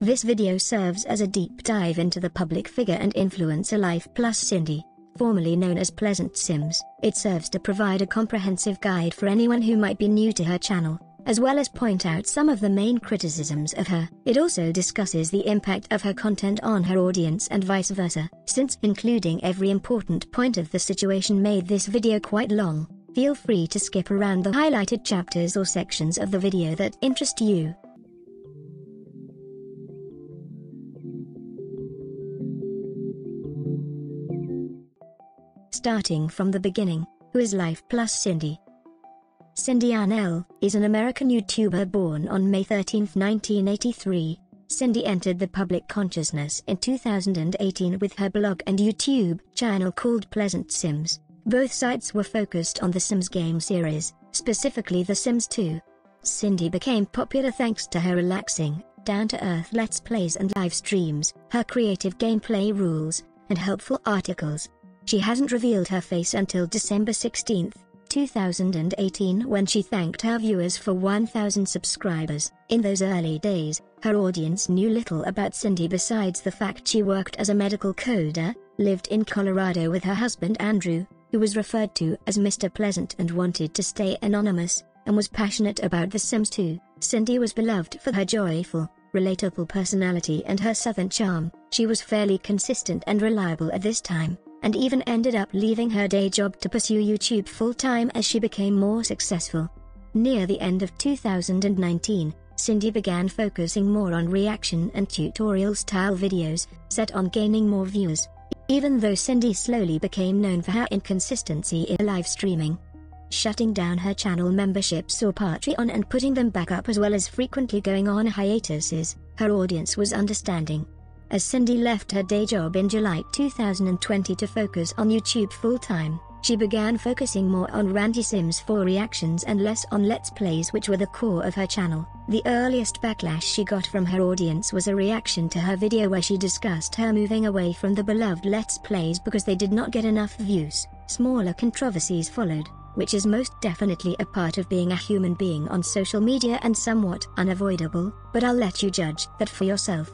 This video serves as a deep dive into the public figure and influencer life plus Cindy, formerly known as Pleasant Sims. It serves to provide a comprehensive guide for anyone who might be new to her channel, as well as point out some of the main criticisms of her. It also discusses the impact of her content on her audience and vice versa. Since including every important point of the situation made this video quite long, feel free to skip around the highlighted chapters or sections of the video that interest you. Starting from the beginning, who is Life Plus Cindy? Cindy Arnell is an American YouTuber born on May 13, 1983. Cindy entered the public consciousness in 2018 with her blog and YouTube channel called Pleasant Sims. Both sites were focused on the Sims game series, specifically The Sims 2. Cindy became popular thanks to her relaxing, down-to-earth let's plays and live streams, her creative gameplay rules, and helpful articles. She hasn't revealed her face until December 16, 2018 when she thanked her viewers for 1,000 subscribers. In those early days, her audience knew little about Cindy besides the fact she worked as a medical coder, lived in Colorado with her husband Andrew, who was referred to as Mr. Pleasant and wanted to stay anonymous, and was passionate about The Sims 2. Cindy was beloved for her joyful, relatable personality and her southern charm. She was fairly consistent and reliable at this time and even ended up leaving her day job to pursue YouTube full-time as she became more successful. Near the end of 2019, Cindy began focusing more on reaction and tutorial-style videos, set on gaining more views, even though Cindy slowly became known for her inconsistency in live streaming. Shutting down her channel memberships or Patreon and putting them back up as well as frequently going on hiatuses, her audience was understanding. As Cindy left her day job in July 2020 to focus on YouTube full-time, she began focusing more on Randy Sims 4 reactions and less on Let's Plays which were the core of her channel. The earliest backlash she got from her audience was a reaction to her video where she discussed her moving away from the beloved Let's Plays because they did not get enough views. Smaller controversies followed, which is most definitely a part of being a human being on social media and somewhat unavoidable, but I'll let you judge that for yourself.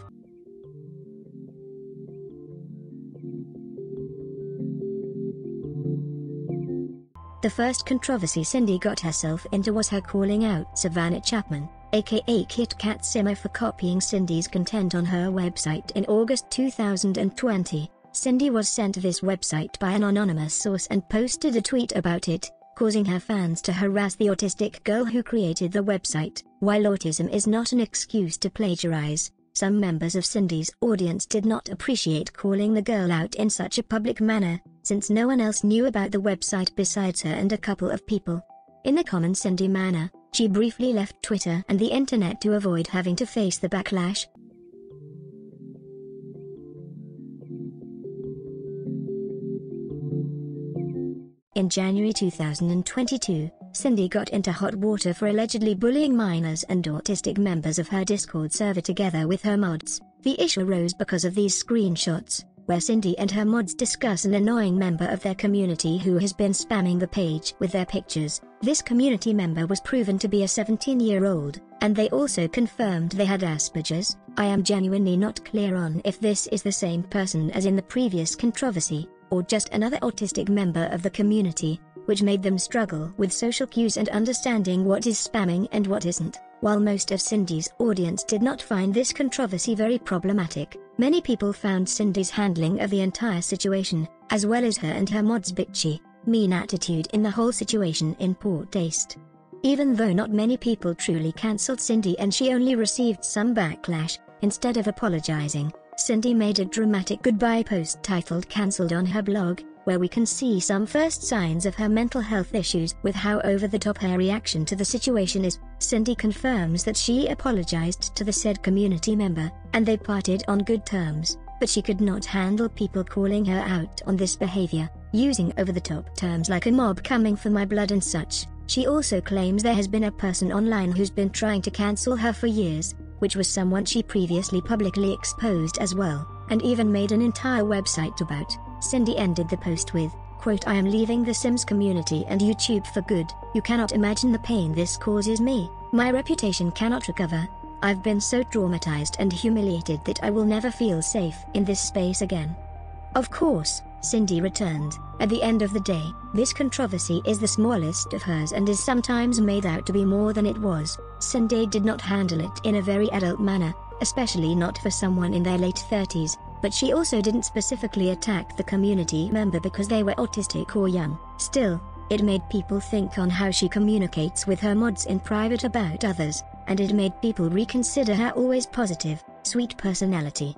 The first controversy Cindy got herself into was her calling out Savannah Chapman, aka Kit Kat Simmer for copying Cindy's content on her website in August 2020. Cindy was sent this website by an anonymous source and posted a tweet about it, causing her fans to harass the autistic girl who created the website. While autism is not an excuse to plagiarize, some members of Cindy's audience did not appreciate calling the girl out in such a public manner, since no one else knew about the website besides her and a couple of people. In the common Cindy manner, she briefly left Twitter and the internet to avoid having to face the backlash. In January 2022, Cindy got into hot water for allegedly bullying minors and autistic members of her Discord server together with her mods. The issue arose because of these screenshots, where Cindy and her mods discuss an annoying member of their community who has been spamming the page with their pictures. This community member was proven to be a 17-year-old, and they also confirmed they had Asperger's. I am genuinely not clear on if this is the same person as in the previous controversy, or just another autistic member of the community, which made them struggle with social cues and understanding what is spamming and what isn't. While most of Cindy's audience did not find this controversy very problematic, many people found Cindy's handling of the entire situation, as well as her and her mod's bitchy, mean attitude in the whole situation in poor taste. Even though not many people truly cancelled Cindy and she only received some backlash, instead of apologizing, Cindy made a dramatic goodbye post titled Cancelled on her blog, where we can see some first signs of her mental health issues with how over-the-top her reaction to the situation is. Cindy confirms that she apologized to the said community member, and they parted on good terms, but she could not handle people calling her out on this behavior, using over-the-top terms like a mob coming for my blood and such. She also claims there has been a person online who's been trying to cancel her for years, which was someone she previously publicly exposed as well, and even made an entire website about. Cindy ended the post with, quote I am leaving the Sims community and YouTube for good. You cannot imagine the pain this causes me. My reputation cannot recover. I've been so traumatized and humiliated that I will never feel safe in this space again. Of course, Cindy returned. At the end of the day, this controversy is the smallest of hers and is sometimes made out to be more than it was. Cindy did not handle it in a very adult manner, especially not for someone in their late 30s, but she also didn't specifically attack the community member because they were autistic or young. Still, it made people think on how she communicates with her mods in private about others, and it made people reconsider her always positive, sweet personality.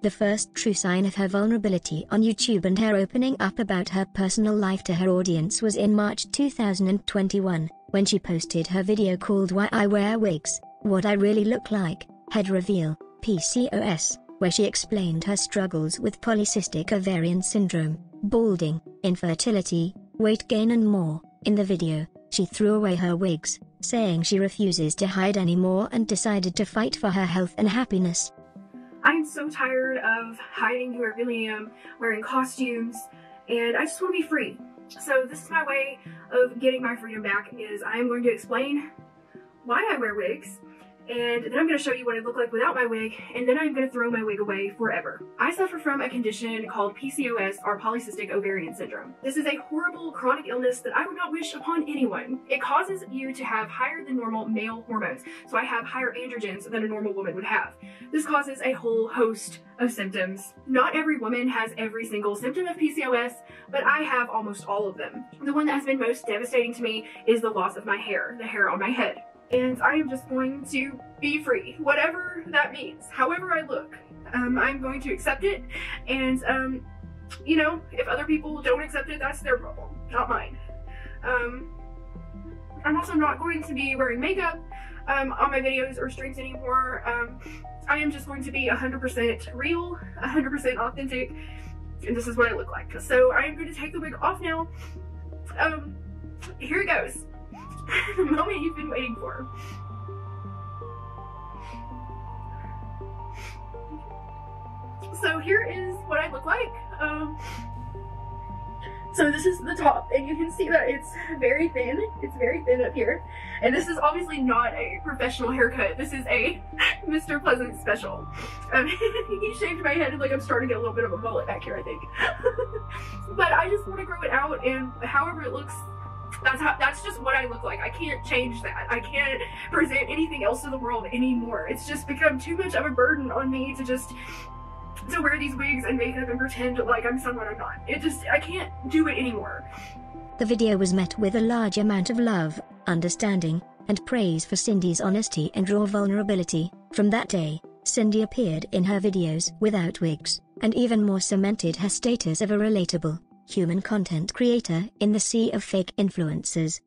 The first true sign of her vulnerability on YouTube and her opening up about her personal life to her audience was in March 2021, when she posted her video called Why I Wear Wigs, What I Really Look Like, Head Reveal, PCOS, where she explained her struggles with polycystic ovarian syndrome, balding, infertility, weight gain and more. In the video, she threw away her wigs, saying she refuses to hide anymore and decided to fight for her health and happiness. I'm so tired of hiding who I really am, wearing costumes, and I just want to be free. So this is my way of getting my freedom back is I'm going to explain why I wear wigs, and then I'm going to show you what I look like without my wig, and then I'm going to throw my wig away forever. I suffer from a condition called PCOS, or polycystic ovarian syndrome. This is a horrible chronic illness that I would not wish upon anyone. It causes you to have higher than normal male hormones, so I have higher androgens than a normal woman would have. This causes a whole host of symptoms. Not every woman has every single symptom of PCOS, but I have almost all of them. The one that has been most devastating to me is the loss of my hair, the hair on my head and I am just going to be free, whatever that means, however I look. Um, I'm going to accept it, and um, you know, if other people don't accept it, that's their problem, not mine. Um, I'm also not going to be wearing makeup um, on my videos or streams anymore. Um, I am just going to be 100% real, 100% authentic, and this is what I look like. So I am going to take the wig off now. Um, here it goes. the moment you've been waiting for. So here is what I look like. Um, so this is the top, and you can see that it's very thin. It's very thin up here. And this is obviously not a professional haircut. This is a Mr. Pleasant special. Um, he shaved my head and like I'm starting to get a little bit of a mullet back here, I think. but I just want to grow it out, and however it looks that's how that's just what I look like. I can't change that. I can't present anything else to the world anymore. It's just become too much of a burden on me to just to wear these wigs and makeup and pretend like I'm someone I'm not. It just I can't do it anymore. The video was met with a large amount of love, understanding, and praise for Cindy's honesty and raw vulnerability. From that day, Cindy appeared in her videos without wigs, and even more cemented her status of a relatable, human content creator in the sea of fake influencers.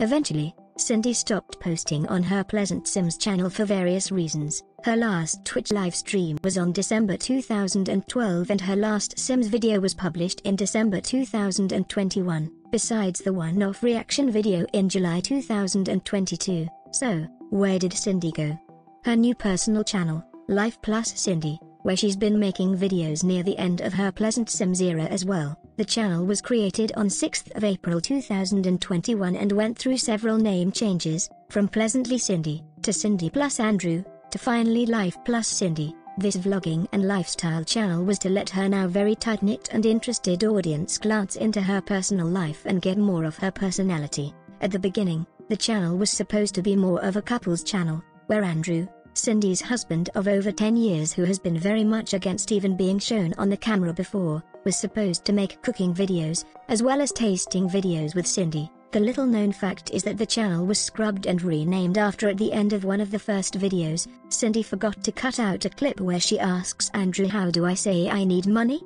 Eventually, Cindy stopped posting on her Pleasant Sims channel for various reasons. Her last Twitch live stream was on December 2012 and her last Sims video was published in December 2021, besides the one-off reaction video in July 2022. So, where did Cindy go? Her new personal channel, Life Plus Cindy, where she's been making videos near the end of her Pleasant Sims era as well. The channel was created on 6th of April 2021 and went through several name changes, from Pleasantly Cindy, to Cindy Plus Andrew, to finally Life Plus Cindy. This vlogging and lifestyle channel was to let her now very tight-knit and interested audience glance into her personal life and get more of her personality. At the beginning, the channel was supposed to be more of a couples channel, where Andrew, Cindy's husband of over 10 years who has been very much against even being shown on the camera before, was supposed to make cooking videos, as well as tasting videos with Cindy. The little known fact is that the channel was scrubbed and renamed after at the end of one of the first videos, Cindy forgot to cut out a clip where she asks Andrew how do I say I need money?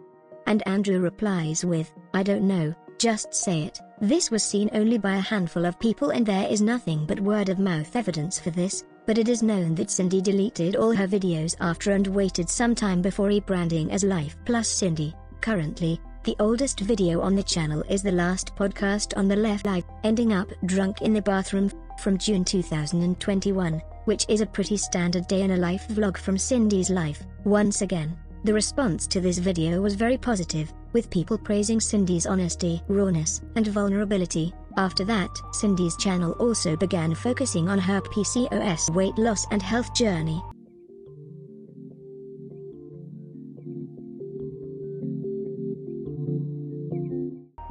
And Andrew replies with, I don't know, just say it. This was seen only by a handful of people and there is nothing but word of mouth evidence for this, but it is known that Cindy deleted all her videos after and waited some time before rebranding as Life Plus Cindy. Currently, the oldest video on the channel is the last podcast on the left live, ending up drunk in the bathroom, from June 2021. which is a pretty standard day in a life vlog from Cindy's life. Once again, the response to this video was very positive, with people praising Cindy's honesty, rawness, and vulnerability. After that, Cindy's channel also began focusing on her PCOS weight loss and health journey.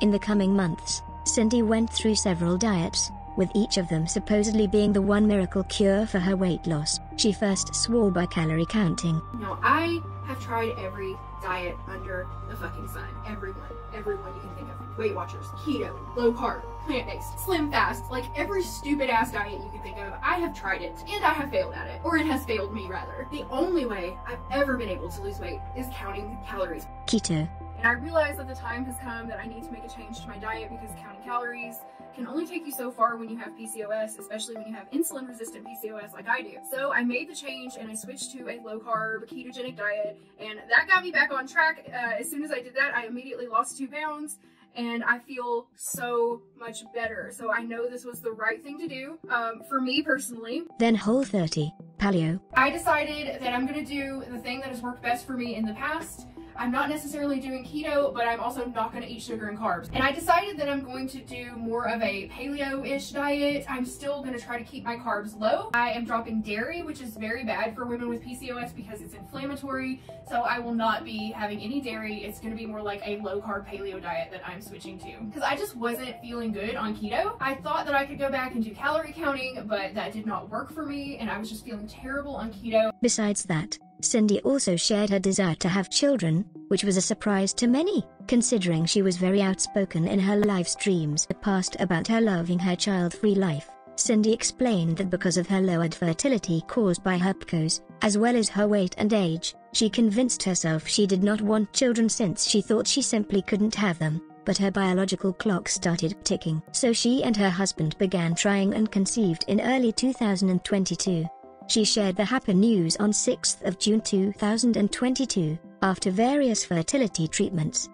In the coming months, Cindy went through several diets, with each of them supposedly being the one miracle cure for her weight loss. She first swore by calorie counting. Now, I have tried every diet under the fucking sun. Everyone, everyone you can think of. Weight Watchers, keto, low carb, plant-based, slim fast, like every stupid ass diet you can think of, I have tried it, and I have failed at it. Or it has failed me, rather. The only way I've ever been able to lose weight is counting calories. Keto. And I realize that the time has come that I need to make a change to my diet because counting calories can only take you so far when you have PCOS, especially when you have insulin resistant PCOS like I do. So I made the change and I switched to a low carb ketogenic diet and that got me back on track. Uh, as soon as I did that, I immediately lost two pounds and I feel so much better. So I know this was the right thing to do um, for me personally. Then Whole 30, Paleo. I decided that I'm gonna do the thing that has worked best for me in the past I'm not necessarily doing keto, but I'm also not going to eat sugar and carbs. And I decided that I'm going to do more of a paleo-ish diet. I'm still going to try to keep my carbs low. I am dropping dairy, which is very bad for women with PCOS because it's inflammatory. So I will not be having any dairy. It's going to be more like a low-carb paleo diet that I'm switching to. Because I just wasn't feeling good on keto. I thought that I could go back and do calorie counting, but that did not work for me. And I was just feeling terrible on keto. Besides that, Cindy also shared her desire to have children, which was a surprise to many, considering she was very outspoken in her live streams past about her loving her child-free life. Cindy explained that because of her lowered fertility caused by her PCOS, as well as her weight and age, she convinced herself she did not want children since she thought she simply couldn't have them, but her biological clock started ticking. So she and her husband began trying and conceived in early 2022. She shared the happy news on 6th of June 2022, after various fertility treatments.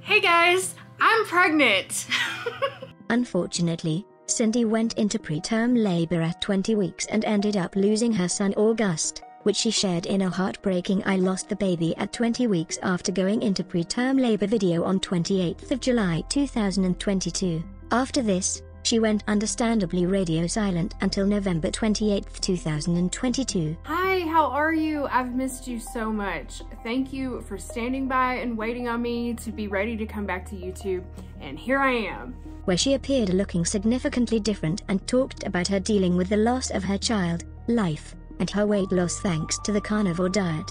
Hey guys, I'm pregnant! Unfortunately, Cindy went into preterm labor at 20 weeks and ended up losing her son August, which she shared in a heartbreaking I lost the baby at 20 weeks after going into preterm labor video on 28th of July 2022. After this, she went understandably radio silent until November 28, 2022. Hi, how are you? I've missed you so much. Thank you for standing by and waiting on me to be ready to come back to YouTube. And here I am. Where she appeared looking significantly different and talked about her dealing with the loss of her child, life, and her weight loss thanks to the carnivore diet.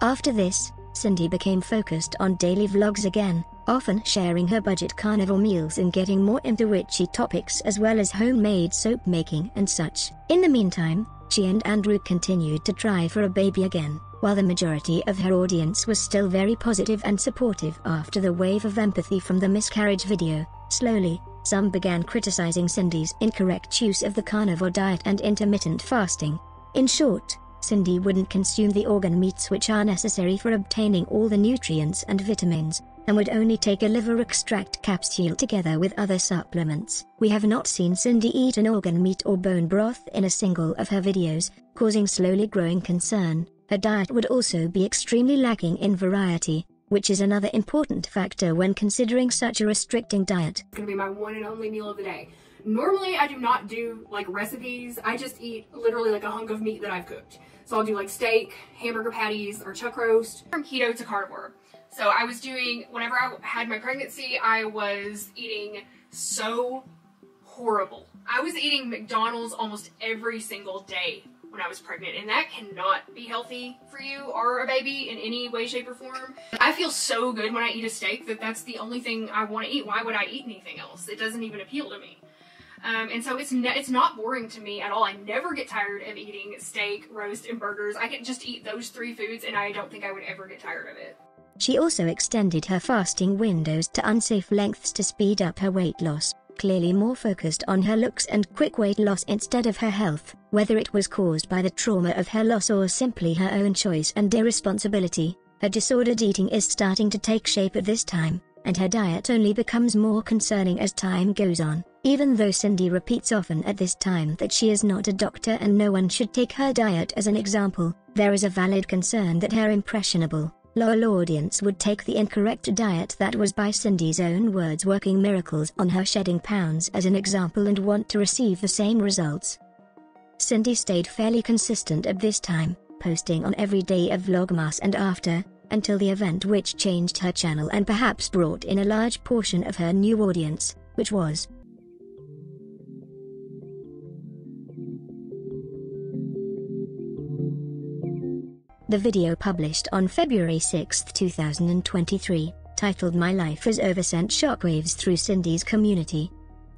After this, Cindy became focused on daily vlogs again, often sharing her budget carnivore meals and getting more into witchy topics as well as homemade soap making and such. In the meantime, she and Andrew continued to try for a baby again, while the majority of her audience was still very positive and supportive after the wave of empathy from the miscarriage video. Slowly, some began criticizing Cindy's incorrect use of the carnivore diet and intermittent fasting. In short, Cindy wouldn't consume the organ meats which are necessary for obtaining all the nutrients and vitamins, and would only take a liver extract capsule together with other supplements. We have not seen Cindy eat an organ meat or bone broth in a single of her videos, causing slowly growing concern. Her diet would also be extremely lacking in variety, which is another important factor when considering such a restricting diet. It's gonna be my one and only meal of the day. Normally, I do not do like recipes. I just eat literally like a hunk of meat that I've cooked. So I'll do like steak, hamburger patties, or chuck roast. From keto to carnivore. So I was doing, whenever I had my pregnancy, I was eating so horrible. I was eating McDonald's almost every single day when I was pregnant, and that cannot be healthy for you or a baby in any way, shape, or form. I feel so good when I eat a steak that that's the only thing I want to eat. Why would I eat anything else? It doesn't even appeal to me. Um, and so it's it's not boring to me at all. I never get tired of eating steak, roast, and burgers. I can just eat those three foods, and I don't think I would ever get tired of it. She also extended her fasting windows to unsafe lengths to speed up her weight loss, clearly more focused on her looks and quick weight loss instead of her health, whether it was caused by the trauma of her loss or simply her own choice and irresponsibility. Her disordered eating is starting to take shape at this time, and her diet only becomes more concerning as time goes on, even though Cindy repeats often at this time that she is not a doctor and no one should take her diet as an example, there is a valid concern that her impressionable, loyal audience would take the incorrect diet that was by Cindy's own words working miracles on her shedding pounds as an example and want to receive the same results. Cindy stayed fairly consistent at this time, posting on every day of Vlogmas and after, until the event which changed her channel and perhaps brought in a large portion of her new audience, which was The video published on February 6, 2023, titled My Life is Over sent shockwaves through Cindy's community.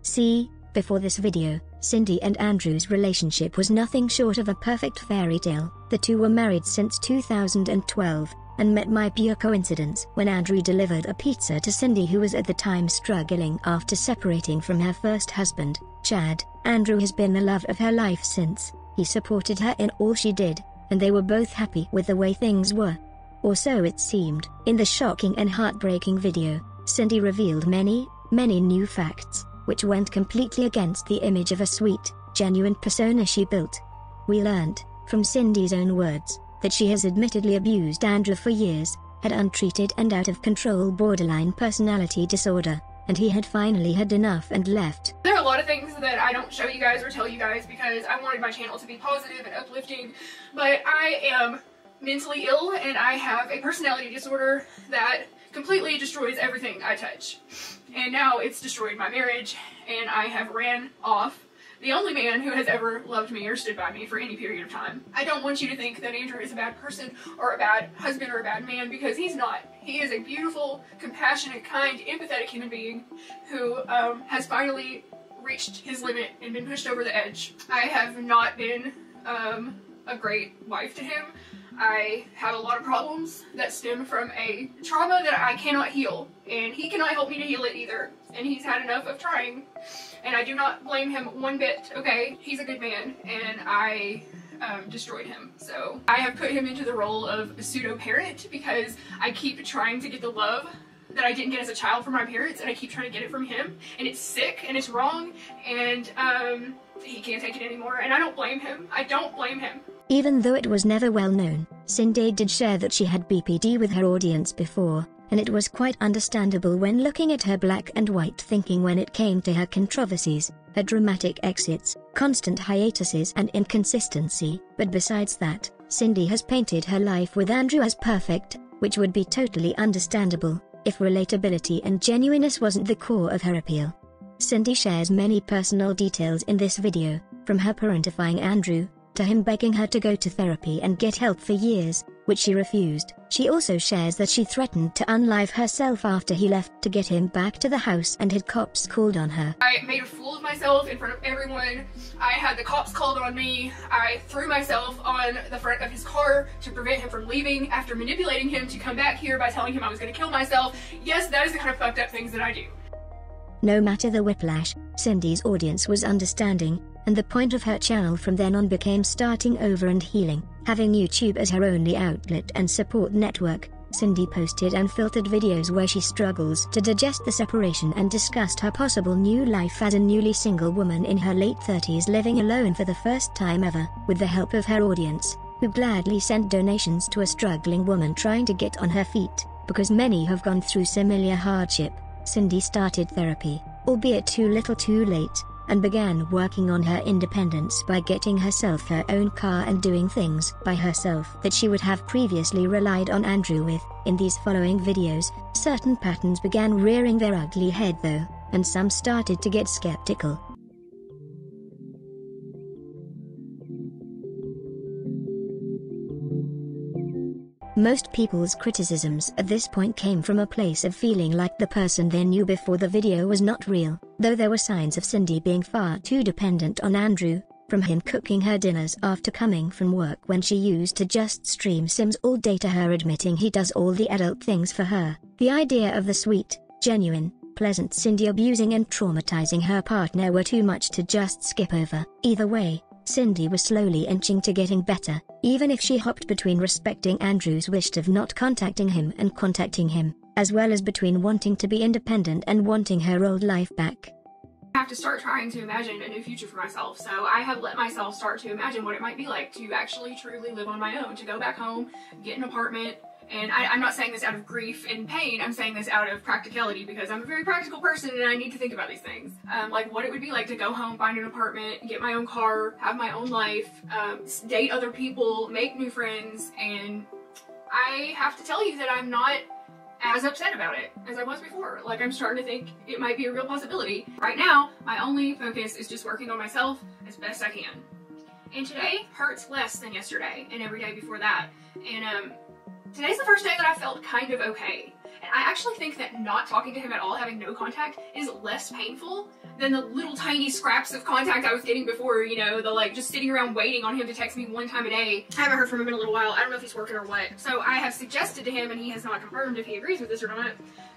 See, before this video, Cindy and Andrew's relationship was nothing short of a perfect fairy tale. The two were married since 2012, and met by pure coincidence when Andrew delivered a pizza to Cindy who was at the time struggling after separating from her first husband, Chad. Andrew has been the love of her life since, he supported her in all she did, and they were both happy with the way things were. Or so it seemed. In the shocking and heartbreaking video, Cindy revealed many, many new facts which went completely against the image of a sweet, genuine persona she built. We learned, from Cindy's own words, that she has admittedly abused Andrew for years, had untreated and out of control borderline personality disorder, and he had finally had enough and left. There are a lot of things that I don't show you guys or tell you guys because I wanted my channel to be positive and uplifting, but I am mentally ill and I have a personality disorder that completely destroys everything I touch. And now it's destroyed my marriage, and I have ran off the only man who has ever loved me or stood by me for any period of time. I don't want you to think that Andrew is a bad person or a bad husband or a bad man because he's not. He is a beautiful, compassionate, kind, empathetic human being who um, has finally reached his limit and been pushed over the edge. I have not been um, a great wife to him. I have a lot of problems that stem from a trauma that I cannot heal, and he cannot help me to heal it either. And he's had enough of trying, and I do not blame him one bit. Okay, he's a good man, and I um, destroyed him. So I have put him into the role of a pseudo parent because I keep trying to get the love that I didn't get as a child from my parents, and I keep trying to get it from him, and it's sick and it's wrong, and um, he can't take it anymore, and I don't blame him. I don't blame him. Even though it was never well known, Cindy did share that she had BPD with her audience before, and it was quite understandable when looking at her black and white thinking when it came to her controversies, her dramatic exits, constant hiatuses and inconsistency. But besides that, Cindy has painted her life with Andrew as perfect, which would be totally understandable, if relatability and genuineness wasn't the core of her appeal. Cindy shares many personal details in this video, from her parentifying Andrew, to him begging her to go to therapy and get help for years, which she refused. She also shares that she threatened to unlive herself after he left to get him back to the house and had cops called on her. I made a fool of myself in front of everyone. I had the cops called on me. I threw myself on the front of his car to prevent him from leaving after manipulating him to come back here by telling him I was going to kill myself. Yes, that is the kind of fucked up things that I do. No matter the whiplash, Cindy's audience was understanding, and the point of her channel from then on became starting over and healing. Having YouTube as her only outlet and support network, Cindy posted unfiltered videos where she struggles to digest the separation and discussed her possible new life as a newly single woman in her late 30s living alone for the first time ever, with the help of her audience, who gladly sent donations to a struggling woman trying to get on her feet, because many have gone through similar hardship. Cindy started therapy, albeit too little too late, and began working on her independence by getting herself her own car and doing things by herself that she would have previously relied on Andrew with. In these following videos, certain patterns began rearing their ugly head though, and some started to get skeptical. Most people's criticisms at this point came from a place of feeling like the person they knew before the video was not real, though there were signs of Cindy being far too dependent on Andrew, from him cooking her dinners after coming from work when she used to just stream Sims all day to her admitting he does all the adult things for her. The idea of the sweet, genuine, pleasant Cindy abusing and traumatizing her partner were too much to just skip over. Either way, Cindy was slowly inching to getting better, even if she hopped between respecting Andrew's wish of not contacting him and contacting him, as well as between wanting to be independent and wanting her old life back. I have to start trying to imagine a new future for myself. So I have let myself start to imagine what it might be like to actually truly live on my own, to go back home, get an apartment, and I, am not saying this out of grief and pain, I'm saying this out of practicality because I'm a very practical person and I need to think about these things. Um, like what it would be like to go home, find an apartment, get my own car, have my own life, um, date other people, make new friends, and I have to tell you that I'm not as upset about it as I was before. Like I'm starting to think it might be a real possibility. Right now, my only focus is just working on myself as best I can. And today hurts less than yesterday and every day before that. And um, today's the first day that I felt kind of okay. I actually think that not talking to him at all, having no contact, is less painful than the little tiny scraps of contact I was getting before, you know, the like just sitting around waiting on him to text me one time a day. I haven't heard from him in a little while. I don't know if he's working or what. So I have suggested to him, and he has not confirmed if he agrees with this or not,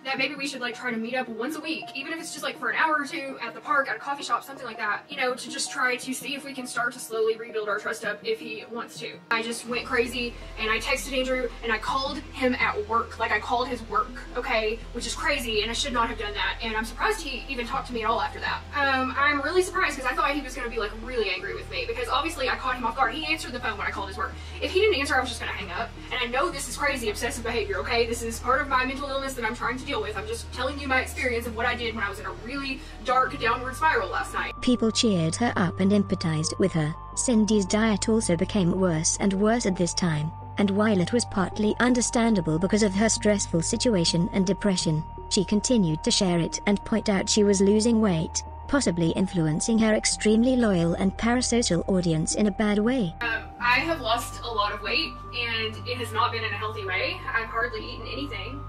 that maybe we should like try to meet up once a week, even if it's just like for an hour or two at the park, at a coffee shop, something like that, you know, to just try to see if we can start to slowly rebuild our trust up if he wants to. I just went crazy and I texted Andrew and I called him at work, like I called his work, okay, which is crazy and I should not have done that. And I'm surprised he even talked to me at all after that. Um, I'm really surprised because I thought he was going to be like really angry with me because obviously I caught him off guard. He answered the phone when I called his work. If he didn't answer, I was just going to hang up. And I know this is crazy obsessive behavior, okay? This is part of my mental illness that I'm trying to deal with. I'm just telling you my experience of what I did when I was in a really dark downward spiral last night. People cheered her up and empathized with her. Cindy's diet also became worse and worse at this time, and while it was partly understandable because of her stressful situation and depression, she continued to share it and point out she was losing weight, possibly influencing her extremely loyal and parasocial audience in a bad way. Um, I have lost a lot of weight, and it has not been in a healthy way. I've hardly eaten anything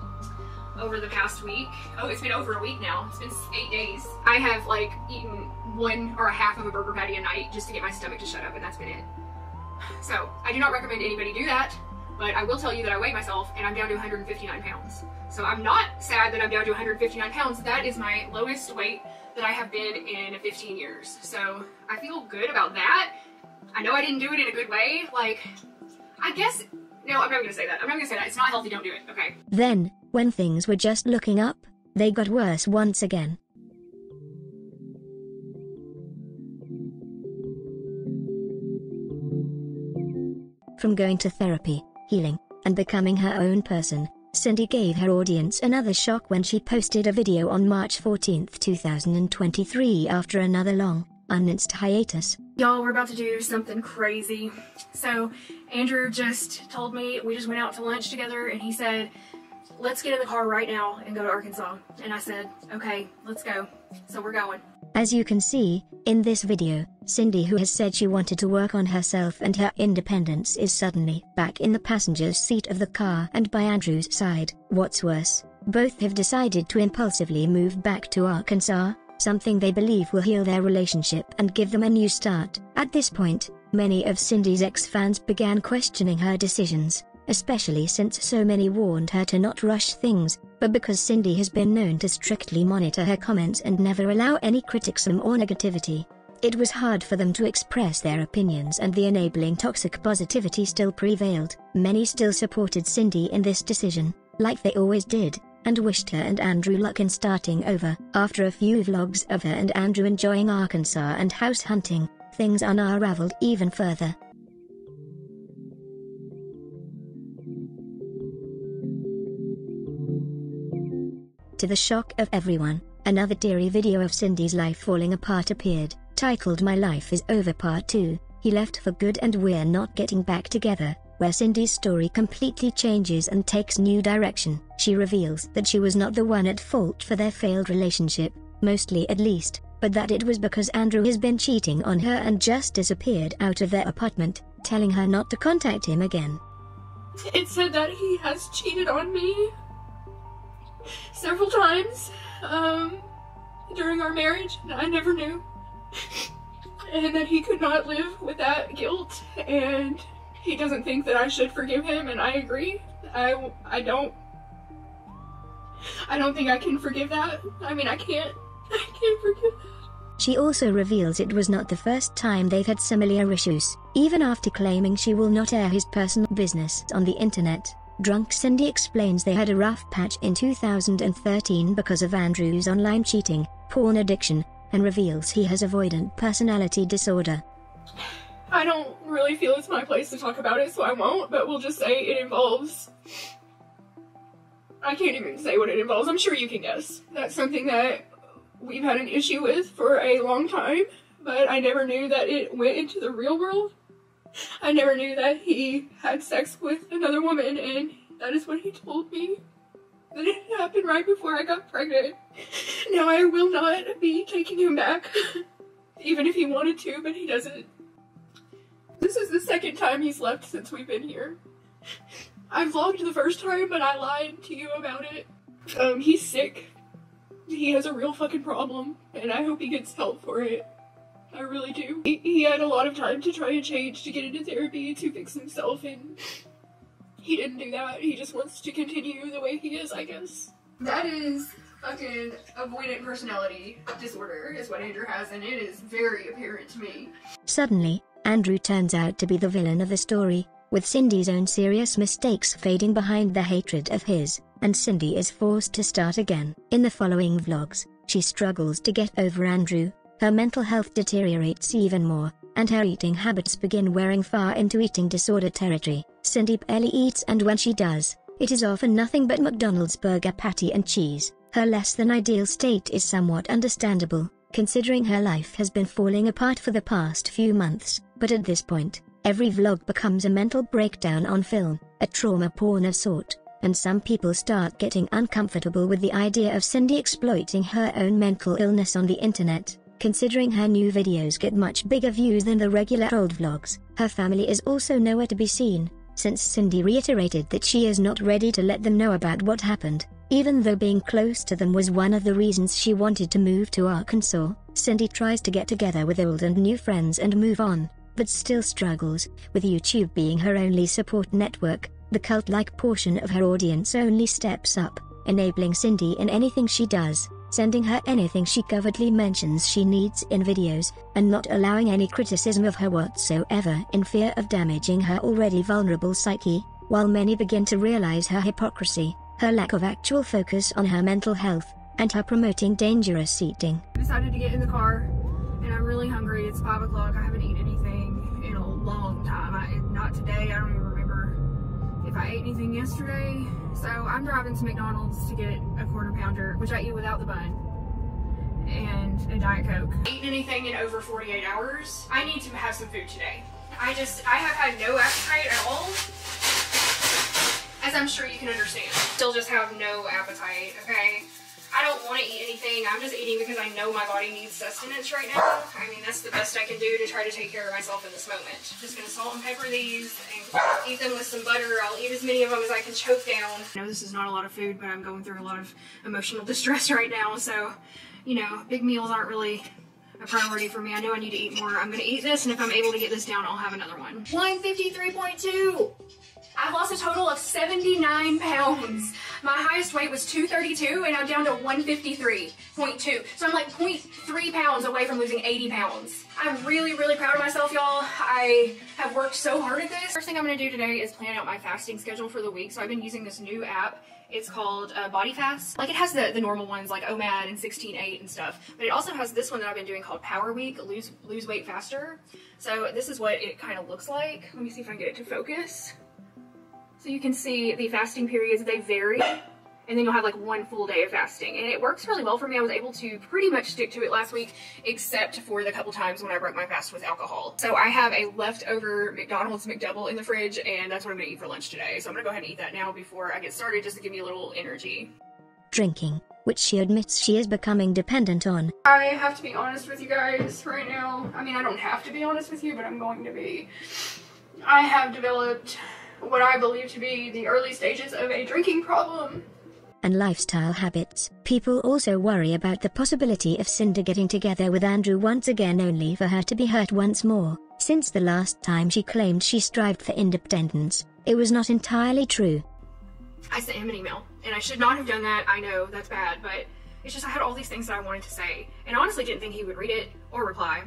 over the past week. Oh, it's been over a week now. It's been eight days. I have like eaten one or a half of a burger patty a night just to get my stomach to shut up and that's been it. So I do not recommend anybody do that, but I will tell you that I weigh myself and I'm down to 159 pounds. So I'm not sad that I'm down to 159 pounds. That is my lowest weight that I have been in 15 years. So I feel good about that. I know I didn't do it in a good way. Like, I guess, no, I'm not gonna say that. I'm not gonna say that. It's not healthy, don't do it, okay? Then, when things were just looking up, they got worse once again. From going to therapy, healing, and becoming her own person, Cindy gave her audience another shock when she posted a video on March 14, 2023 after another long, unannounced hiatus. Y'all, we're about to do something crazy. So, Andrew just told me, we just went out to lunch together, and he said, let's get in the car right now and go to Arkansas. And I said, okay, let's go. So we're going. As you can see, in this video, Cindy who has said she wanted to work on herself and her independence is suddenly back in the passenger's seat of the car and by Andrew's side. What's worse, both have decided to impulsively move back to Arkansas, something they believe will heal their relationship and give them a new start. At this point, many of Cindy's ex-fans began questioning her decisions especially since so many warned her to not rush things, but because Cindy has been known to strictly monitor her comments and never allow any criticism or negativity. It was hard for them to express their opinions and the enabling toxic positivity still prevailed. Many still supported Cindy in this decision, like they always did, and wished her and Andrew luck in starting over. After a few vlogs of her and Andrew enjoying Arkansas and house hunting, things unraveled even further. To the shock of everyone, another teary video of Cindy's life falling apart appeared, titled My Life is Over Part 2, He Left for Good and We're Not Getting Back Together, where Cindy's story completely changes and takes new direction. She reveals that she was not the one at fault for their failed relationship, mostly at least, but that it was because Andrew has been cheating on her and just disappeared out of their apartment, telling her not to contact him again. It said that he has cheated on me several times um, during our marriage, and I never knew. and that he could not live with that guilt, and he doesn't think that I should forgive him, and I agree. I, I don't. I don't think I can forgive that. I mean, I can't. I can't forgive that. She also reveals it was not the first time they've had similar issues, even after claiming she will not air his personal business on the internet. Drunk Cindy explains they had a rough patch in 2013 because of Andrew's online cheating, porn addiction, and reveals he has avoidant personality disorder. I don't really feel it's my place to talk about it, so I won't, but we'll just say it involves. I can't even say what it involves. I'm sure you can guess. That's something that we've had an issue with for a long time, but I never knew that it went into the real world. I never knew that he had sex with another woman, and that is what he told me. That it happened right before I got pregnant. Now I will not be taking him back, even if he wanted to, but he doesn't. This is the second time he's left since we've been here. I vlogged the first time, but I lied to you about it. Um, he's sick. He has a real fucking problem, and I hope he gets help for it. I really do. He, he had a lot of time to try and change, to get into therapy, to fix himself, and he didn't do that. He just wants to continue the way he is, I guess. That is fucking avoidant personality disorder, is what Andrew has, and it is very apparent to me. Suddenly, Andrew turns out to be the villain of the story, with Cindy's own serious mistakes fading behind the hatred of his, and Cindy is forced to start again. In the following vlogs, she struggles to get over Andrew, her mental health deteriorates even more, and her eating habits begin wearing far into eating disorder territory. Cindy barely eats and when she does, it is often nothing but McDonald's burger patty and cheese. Her less than ideal state is somewhat understandable, considering her life has been falling apart for the past few months, but at this point, every vlog becomes a mental breakdown on film, a trauma porn of sort, and some people start getting uncomfortable with the idea of Cindy exploiting her own mental illness on the internet. Considering her new videos get much bigger views than the regular old vlogs, her family is also nowhere to be seen, since Cindy reiterated that she is not ready to let them know about what happened, even though being close to them was one of the reasons she wanted to move to Arkansas. Cindy tries to get together with old and new friends and move on, but still struggles, with YouTube being her only support network. The cult-like portion of her audience only steps up, enabling Cindy in anything she does sending her anything she covertly mentions she needs in videos, and not allowing any criticism of her whatsoever in fear of damaging her already vulnerable psyche, while many begin to realize her hypocrisy, her lack of actual focus on her mental health, and her promoting dangerous eating. I decided to get in the car, and I'm really hungry. It's 5 o'clock. I haven't eaten anything in a long time. I, not today. I don't even remember if I ate anything yesterday. So I'm driving to McDonald's to get a quarter pounder, which I eat without the bun, and a Diet Coke. Eaten anything in over 48 hours. I need to have some food today. I just, I have had no appetite at all, as I'm sure you can understand. Still just have no appetite, okay? I don't want to eat anything. I'm just eating because I know my body needs sustenance right now. I mean, that's the best I can do to try to take care of myself in this moment. Just going to salt and pepper these and eat them with some butter. I'll eat as many of them as I can choke down. I know this is not a lot of food, but I'm going through a lot of emotional distress right now. So, you know, big meals aren't really a priority for me. I know I need to eat more. I'm going to eat this, and if I'm able to get this down, I'll have another one. 153.2! I've lost a total of 79 pounds. My highest weight was 232 and I'm down to 153.2. So I'm like 0.3 pounds away from losing 80 pounds. I'm really, really proud of myself, y'all. I have worked so hard at this. First thing I'm gonna do today is plan out my fasting schedule for the week. So I've been using this new app. It's called uh, Body Fast. Like it has the, the normal ones like OMAD and 16.8 and stuff, but it also has this one that I've been doing called Power Week, Lose, Lose Weight Faster. So this is what it kind of looks like. Let me see if I can get it to focus. So you can see the fasting periods, they vary. And then you'll have like one full day of fasting. And it works really well for me. I was able to pretty much stick to it last week, except for the couple times when I broke my fast with alcohol. So I have a leftover McDonald's McDouble in the fridge, and that's what I'm gonna eat for lunch today. So I'm gonna go ahead and eat that now before I get started, just to give me a little energy. Drinking, which she admits she is becoming dependent on. I have to be honest with you guys right now. I mean, I don't have to be honest with you, but I'm going to be. I have developed what I believe to be the early stages of a drinking problem. And lifestyle habits. People also worry about the possibility of Cindy getting together with Andrew once again only for her to be hurt once more. Since the last time she claimed she strived for independence, it was not entirely true. I sent him an email, and I should not have done that. I know that's bad, but it's just I had all these things that I wanted to say, and honestly didn't think he would read it or reply.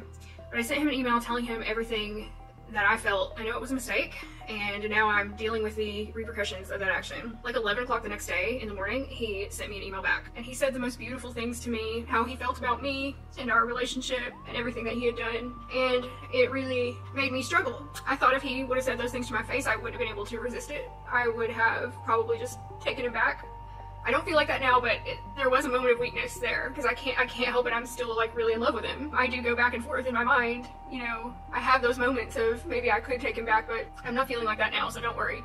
But I sent him an email telling him everything that I felt. I know it was a mistake, and now I'm dealing with the repercussions of that action. Like 11 o'clock the next day in the morning, he sent me an email back, and he said the most beautiful things to me, how he felt about me and our relationship and everything that he had done, and it really made me struggle. I thought if he would have said those things to my face, I wouldn't have been able to resist it. I would have probably just taken him back I don't feel like that now, but it, there was a moment of weakness there because I can't I can't help it. I'm still like really in love with him. I do go back and forth in my mind. You know, I have those moments of maybe I could take him back, but I'm not feeling like that now, so don't worry.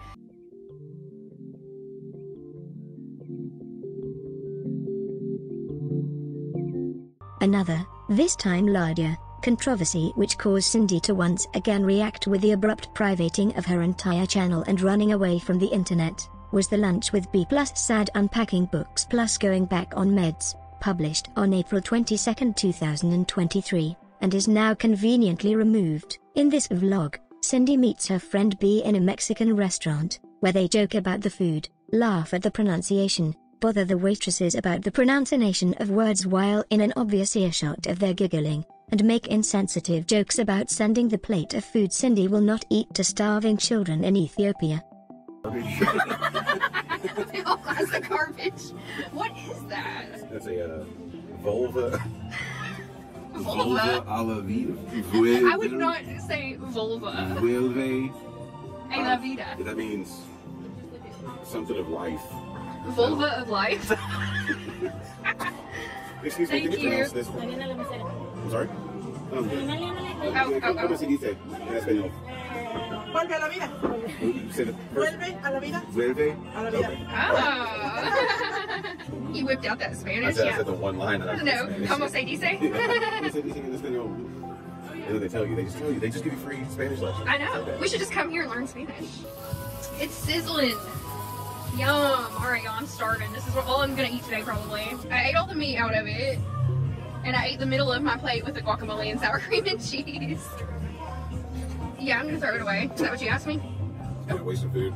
Another, this time larger, controversy which caused Cindy to once again react with the abrupt privating of her entire channel and running away from the internet was The Lunch with B plus Sad Unpacking Books plus Going Back on Meds, published on April 22, 2023, and is now conveniently removed. In this vlog, Cindy meets her friend B in a Mexican restaurant, where they joke about the food, laugh at the pronunciation, bother the waitresses about the pronunciation of words while in an obvious earshot of their giggling, and make insensitive jokes about sending the plate of food Cindy will not eat to starving children in Ethiopia. Oh, that's the garbage. What is that? That's a uh, vulva. Vulva? a la vida. I would not say vulva. Vuelve. A la vida. That means something of life. Vulva of life. Excuse me, Thank can you you. pronounce this one? I'm sorry? Um, oh, ¿Cómo oh. se dice en español? Vuelve a la vida. Say the first- Vuelve a la vida. Vuelve? A la vida. Oh. Ah. you whipped out that I Spanish, said, I yeah. said the one line. and I was No, Spanish. como se dice? They said dice en español. And then they tell you, they just tell you, they just give you free Spanish lessons. I know. We should just come here and learn Spanish. It's sizzling. Yum. All right, y'all. I'm starving. This is all I'm gonna eat today, probably. I ate all the meat out of it, and I ate the middle of my plate with the guacamole and sour cream and cheese. Yeah, I'm gonna throw it away. Is that what you asked me? Yeah, wasting food.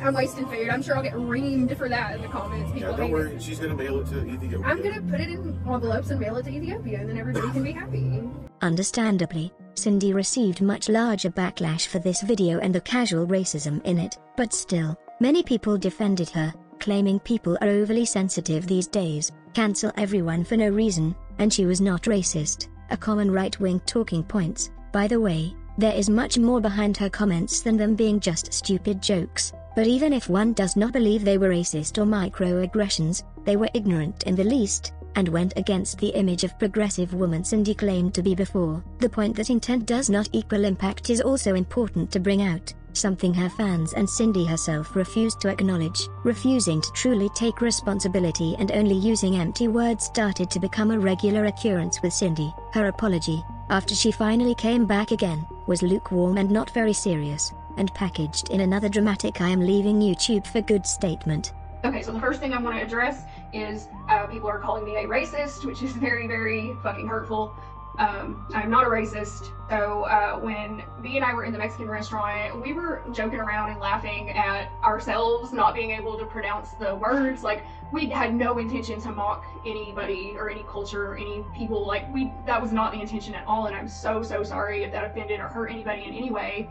I'm wasting food. I'm sure I'll get reamed for that in the comments. People Yeah, don't it. worry. She's gonna mail it to Ethiopia. I'm gonna put it in envelopes and mail it to Ethiopia, and then everybody can be happy. Understandably, Cindy received much larger backlash for this video and the casual racism in it, but still, many people defended her, claiming people are overly sensitive these days, cancel everyone for no reason, and she was not racist, a common right-wing talking points. By the way, there is much more behind her comments than them being just stupid jokes, but even if one does not believe they were racist or microaggressions, they were ignorant in the least, and went against the image of progressive woman Cindy claimed to be before. The point that intent does not equal impact is also important to bring out, something her fans and Cindy herself refused to acknowledge. Refusing to truly take responsibility and only using empty words started to become a regular occurrence with Cindy. Her apology, after she finally came back again, was lukewarm and not very serious, and packaged in another dramatic I am leaving YouTube for good statement. Okay, so the first thing I want to address is uh, people are calling me a racist, which is very, very fucking hurtful. Um, I'm not a racist. So uh, when B and I were in the Mexican restaurant, we were joking around and laughing at ourselves not being able to pronounce the words. Like we had no intention to mock anybody or any culture or any people. Like we that was not the intention at all. And I'm so so sorry if that offended or hurt anybody in any way.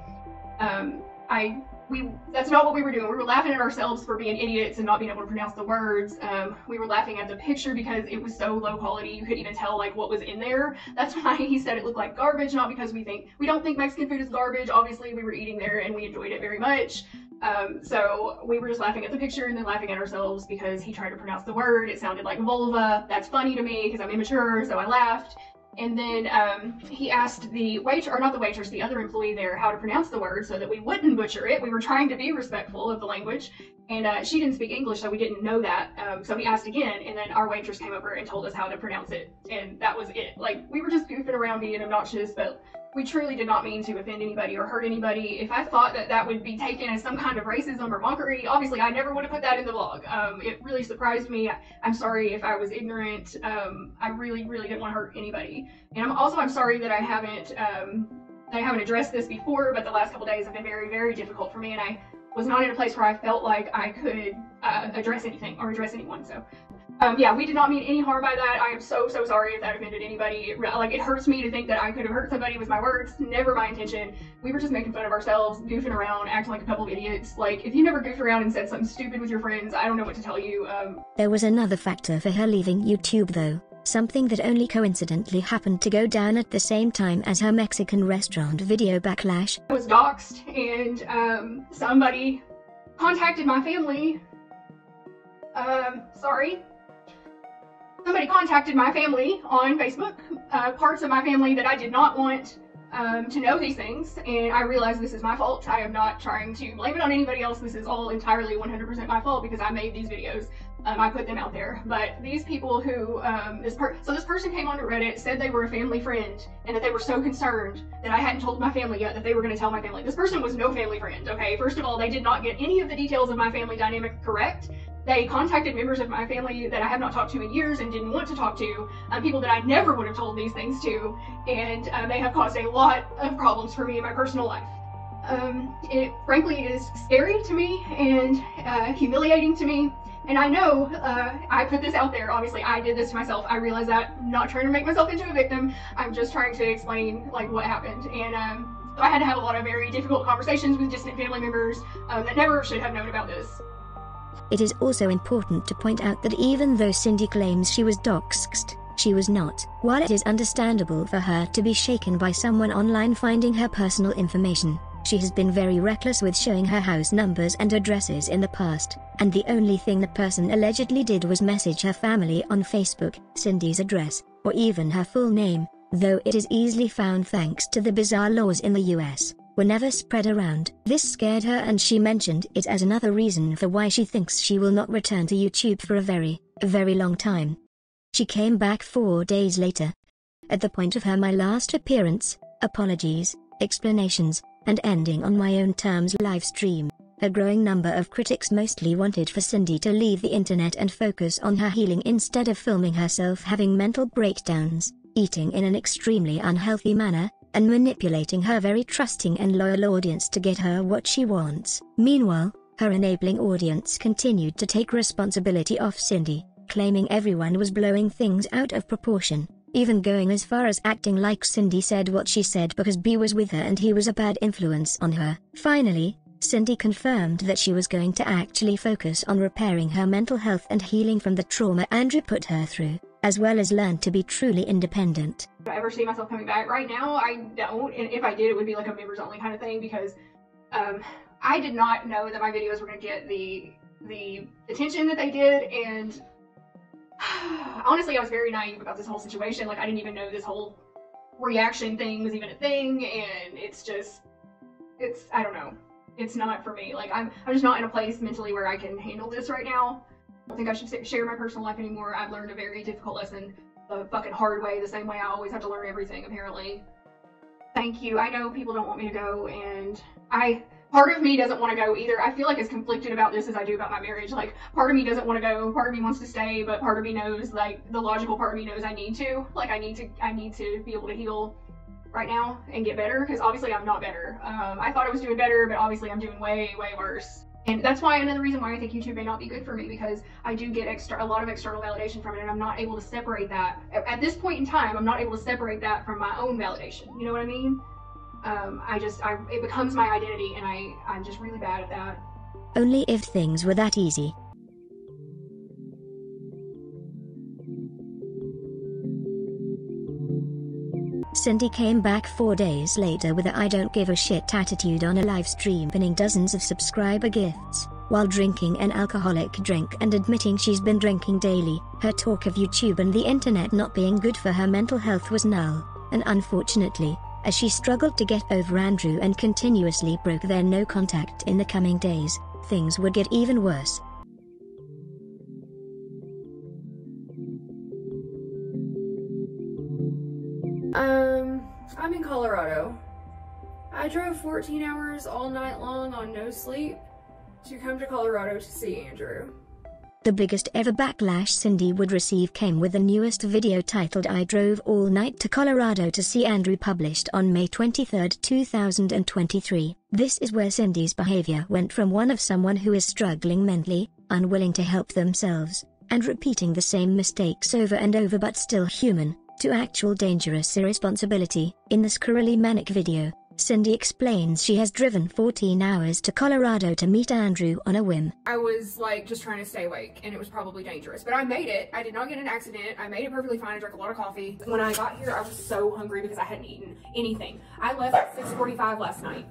Um, I we that's not what we were doing. We were laughing at ourselves for being idiots and not being able to pronounce the words. Um, we were laughing at the picture because it was so low quality. You couldn't even tell like what was in there. That's why he said it looked like garbage, not because we think we don't think Mexican food is garbage. Obviously, we were eating there and we enjoyed it very much. Um, so we were just laughing at the picture and then laughing at ourselves because he tried to pronounce the word. It sounded like vulva. That's funny to me because I'm immature, so I laughed. And then um, he asked the waiter, or not the waitress, the other employee there, how to pronounce the word so that we wouldn't butcher it. We were trying to be respectful of the language. And uh, she didn't speak English, so we didn't know that. Um, so he asked again, and then our waitress came over and told us how to pronounce it. And that was it. Like, we were just goofing around being obnoxious, but we truly did not mean to offend anybody or hurt anybody. If I thought that that would be taken as some kind of racism or mockery, obviously I never would have put that in the vlog. Um, it really surprised me. I, I'm sorry if I was ignorant. Um, I really, really didn't want to hurt anybody. And I'm also I'm sorry that I haven't um, that I haven't addressed this before. But the last couple days have been very, very difficult for me, and I was not in a place where I felt like I could uh, address anything or address anyone. So Um, yeah, we did not mean any harm by that. I am so, so sorry if that offended anybody. Like, it hurts me to think that I could have hurt somebody with my words. Never my intention. We were just making fun of ourselves, goofing around, acting like a couple of idiots. Like, if you never goofed around and said something stupid with your friends, I don't know what to tell you. Um, There was another factor for her leaving YouTube though, something that only coincidentally happened to go down at the same time as her Mexican restaurant video backlash. I was doxxed, and um, somebody contacted my family. Um, sorry. Somebody contacted my family on Facebook, uh, parts of my family that I did not want um, to know these things, and I realize this is my fault. I am not trying to blame it on anybody else. This is all entirely 100% my fault because I made these videos. Um, I put them out there. But these people who, um, this per- so this person came onto Reddit, said they were a family friend, and that they were so concerned that I hadn't told my family yet that they were going to tell my family. This person was no family friend, okay? First of all, they did not get any of the details of my family dynamic correct. They contacted members of my family that I have not talked to in years and didn't want to talk to, um, people that I never would have told these things to, and uh, they have caused a lot of problems for me in my personal life. Um, it frankly is scary to me and uh, humiliating to me. And I know uh, I put this out there. Obviously, I did this to myself. I realize that. I'm not trying to make myself into a victim. I'm just trying to explain like what happened. And um, I had to have a lot of very difficult conversations with distant family members um, that never should have known about this. It is also important to point out that even though Cindy claims she was doxxed, she was not. While it is understandable for her to be shaken by someone online finding her personal information, she has been very reckless with showing her house numbers and addresses in the past, and the only thing the person allegedly did was message her family on Facebook, Cindy's address, or even her full name, though it is easily found thanks to the bizarre laws in the US, were never spread around. This scared her and she mentioned it as another reason for why she thinks she will not return to YouTube for a very, very long time. She came back four days later. At the point of her my last appearance, apologies, explanations, and ending on my own terms live stream. A growing number of critics mostly wanted for Cindy to leave the internet and focus on her healing instead of filming herself having mental breakdowns, eating in an extremely unhealthy manner, and manipulating her very trusting and loyal audience to get her what she wants. Meanwhile, her enabling audience continued to take responsibility off Cindy, claiming everyone was blowing things out of proportion, even going as far as acting like Cindy said what she said because B was with her and he was a bad influence on her. Finally, Cindy confirmed that she was going to actually focus on repairing her mental health and healing from the trauma Andrew put her through, as well as learn to be truly independent. If I ever see myself coming back, right now I don't, and if I did, it would be like a members only kind of thing because um, I did not know that my videos were going to get the the attention that they did, and honestly, I was very naive about this whole situation. Like I didn't even know this whole reaction thing was even a thing, and it's just, it's I don't know, it's not for me. Like I'm I'm just not in a place mentally where I can handle this right now. I don't think I should share my personal life anymore. I've learned a very difficult lesson the fucking hard way, the same way I always have to learn everything, apparently. Thank you. I know people don't want me to go, and I. Part of me doesn't want to go either. I feel like as conflicted about this as I do about my marriage. Like, part of me doesn't want to go, part of me wants to stay, but part of me knows, like, the logical part of me knows I need to. Like, I need to, I need to be able to heal right now and get better, because obviously I'm not better. Um, I thought I was doing better, but obviously I'm doing way, way worse. And that's why another reason why I think YouTube may not be good for me because I do get extra a lot of external validation from it, and I'm not able to separate that at, this point in time. I'm not able to separate that from my own validation. You know what I mean? Um, I just I it becomes my identity, and I I'm just really bad at that. Only if things were that easy. Cindy came back four days later with a I don't give a shit attitude on a live stream pinning dozens of subscriber gifts, while drinking an alcoholic drink and admitting she's been drinking daily. Her talk of YouTube and the internet not being good for her mental health was null, and unfortunately, as she struggled to get over Andrew and continuously broke their no contact in the coming days, things would get even worse. Um, I'm in Colorado. I drove 14 hours all night long on no sleep to come to Colorado to see Andrew. The biggest ever backlash Cindy would receive came with the newest video titled I Drove All Night to Colorado to See Andrew published on May 23, 2023. This is where Cindy's behavior went from one of someone who is struggling mentally, unwilling to help themselves, and repeating the same mistakes over and over but still human, to actual dangerous irresponsibility. In the scurrily manic video, Cindy explains she has driven 14 hours to Colorado to meet Andrew on a whim. I was like just trying to stay awake and it was probably dangerous, but I made it. I did not get an accident. I made it perfectly fine. I drank a lot of coffee. When I got here, I was so hungry because I hadn't eaten anything. I left at 6.45 last night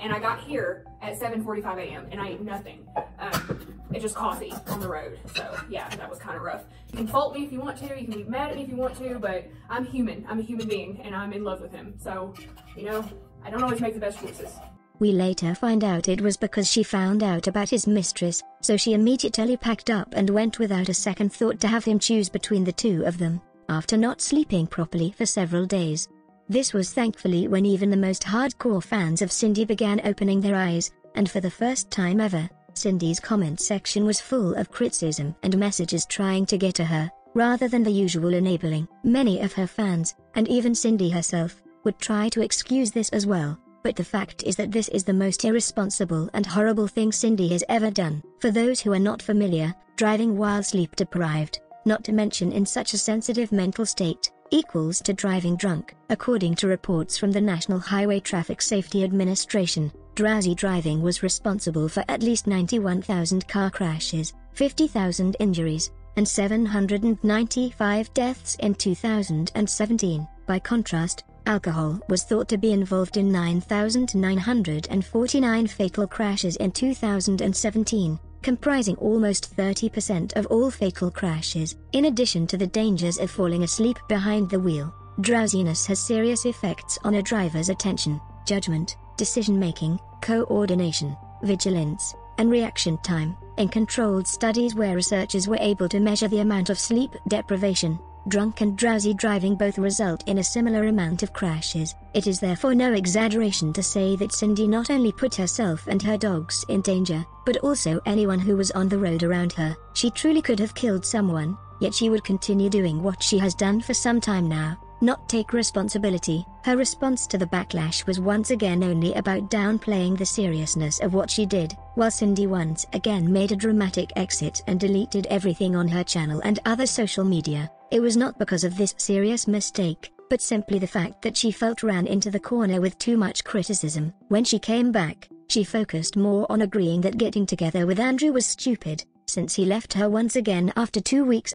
and I got here at 7.45 a.m. and I ate nothing. Um, it's just coffee on the road. So yeah, that was kind of rough. You can fault me if you want to. You can be mad at me if you want to, but I'm human. I'm a human being and I'm in love with him. So, you know, I don't always make the best choices. We later find out it was because she found out about his mistress, so she immediately packed up and went without a second thought to have him choose between the two of them, after not sleeping properly for several days. This was thankfully when even the most hardcore fans of Cindy began opening their eyes, and for the first time ever, Cindy's comment section was full of criticism and messages trying to get to her, rather than the usual enabling. Many of her fans, and even Cindy herself, would try to excuse this as well, but the fact is that this is the most irresponsible and horrible thing Cindy has ever done. For those who are not familiar, driving while sleep deprived, not to mention in such a sensitive mental state, equals to driving drunk. According to reports from the National Highway Traffic Safety Administration, drowsy driving was responsible for at least 91,000 car crashes, 50,000 injuries, and 795 deaths in 2017. By contrast, Alcohol was thought to be involved in 9,949 fatal crashes in 2017, comprising almost 30% of all fatal crashes. In addition to the dangers of falling asleep behind the wheel, drowsiness has serious effects on a driver's attention, judgment, decision-making, coordination, vigilance, and reaction time. In controlled studies where researchers were able to measure the amount of sleep deprivation, drunk and drowsy driving both result in a similar amount of crashes. It is therefore no exaggeration to say that Cindy not only put herself and her dogs in danger, but also anyone who was on the road around her. She truly could have killed someone, yet she would continue doing what she has done for some time now, not take responsibility. Her response to the backlash was once again only about downplaying the seriousness of what she did, while Cindy once again made a dramatic exit and deleted everything on her channel and other social media. It was not because of this serious mistake, but simply the fact that she felt ran into the corner with too much criticism. When she came back, she focused more on agreeing that getting together with Andrew was stupid, since he left her once again after two weeks.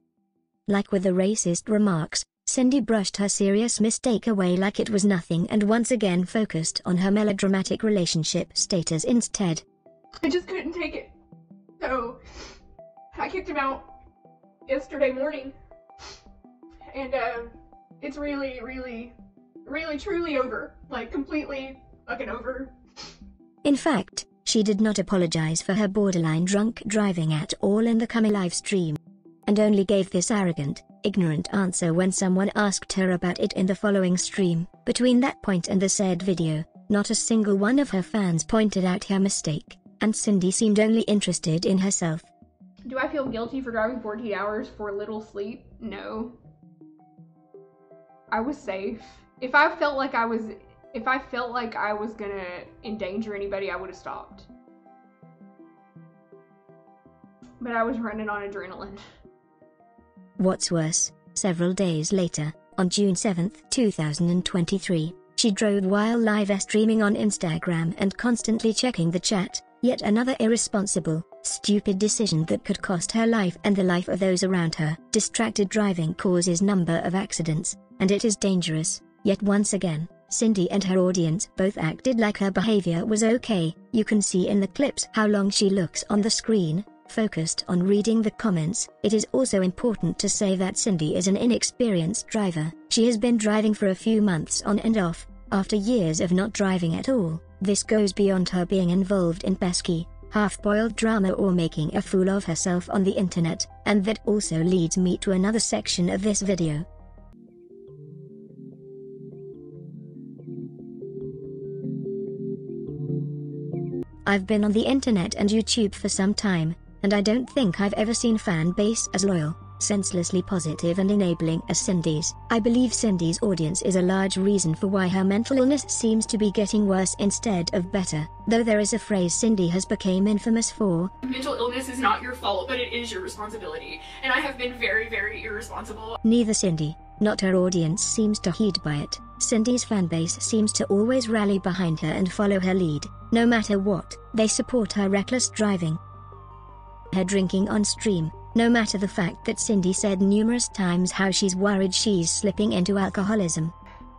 Like with the racist remarks, Cindy brushed her serious mistake away like it was nothing and once again focused on her melodramatic relationship status instead. I just couldn't take it. So, I kicked him out yesterday morning and uh, it's really, really, really, truly over. Like completely fucking over. In fact, she did not apologize for her borderline drunk driving at all in the coming live stream, and only gave this arrogant, ignorant answer when someone asked her about it in the following stream. Between that point and the said video, not a single one of her fans pointed out her mistake, and Cindy seemed only interested in herself. Do I feel guilty for driving 14 hours for little sleep? No. I was safe. If I felt like I was if I felt like I was gonna endanger anybody, I would have stopped. But I was running on adrenaline. What's worse, several days later, on June 7, 2023, she drove while live streaming on Instagram and constantly checking the chat, yet another irresponsible, stupid decision that could cost her life and the life of those around her. Distracted driving causes number of accidents, and it is dangerous. Yet once again, Cindy and her audience both acted like her behavior was okay. You can see in the clips how long she looks on the screen, focused on reading the comments. It is also important to say that Cindy is an inexperienced driver. She has been driving for a few months on and off, after years of not driving at all. This goes beyond her being involved in pesky, half-boiled drama or making a fool of herself on the internet, and that also leads me to another section of this video. I've been on the internet and YouTube for some time, and I don't think I've ever seen fan base as loyal, senselessly positive and enabling as Cindy's. I believe Cindy's audience is a large reason for why her mental illness seems to be getting worse instead of better, though there is a phrase Cindy has become infamous for. Mental illness is not your fault, but it is your responsibility. And I have been very, very irresponsible. Neither Cindy, not her audience seems to heed by it. Cindy's fanbase seems to always rally behind her and follow her lead, no matter what. They support her reckless driving, her drinking on stream, no matter the fact that Cindy said numerous times how she's worried she's slipping into alcoholism.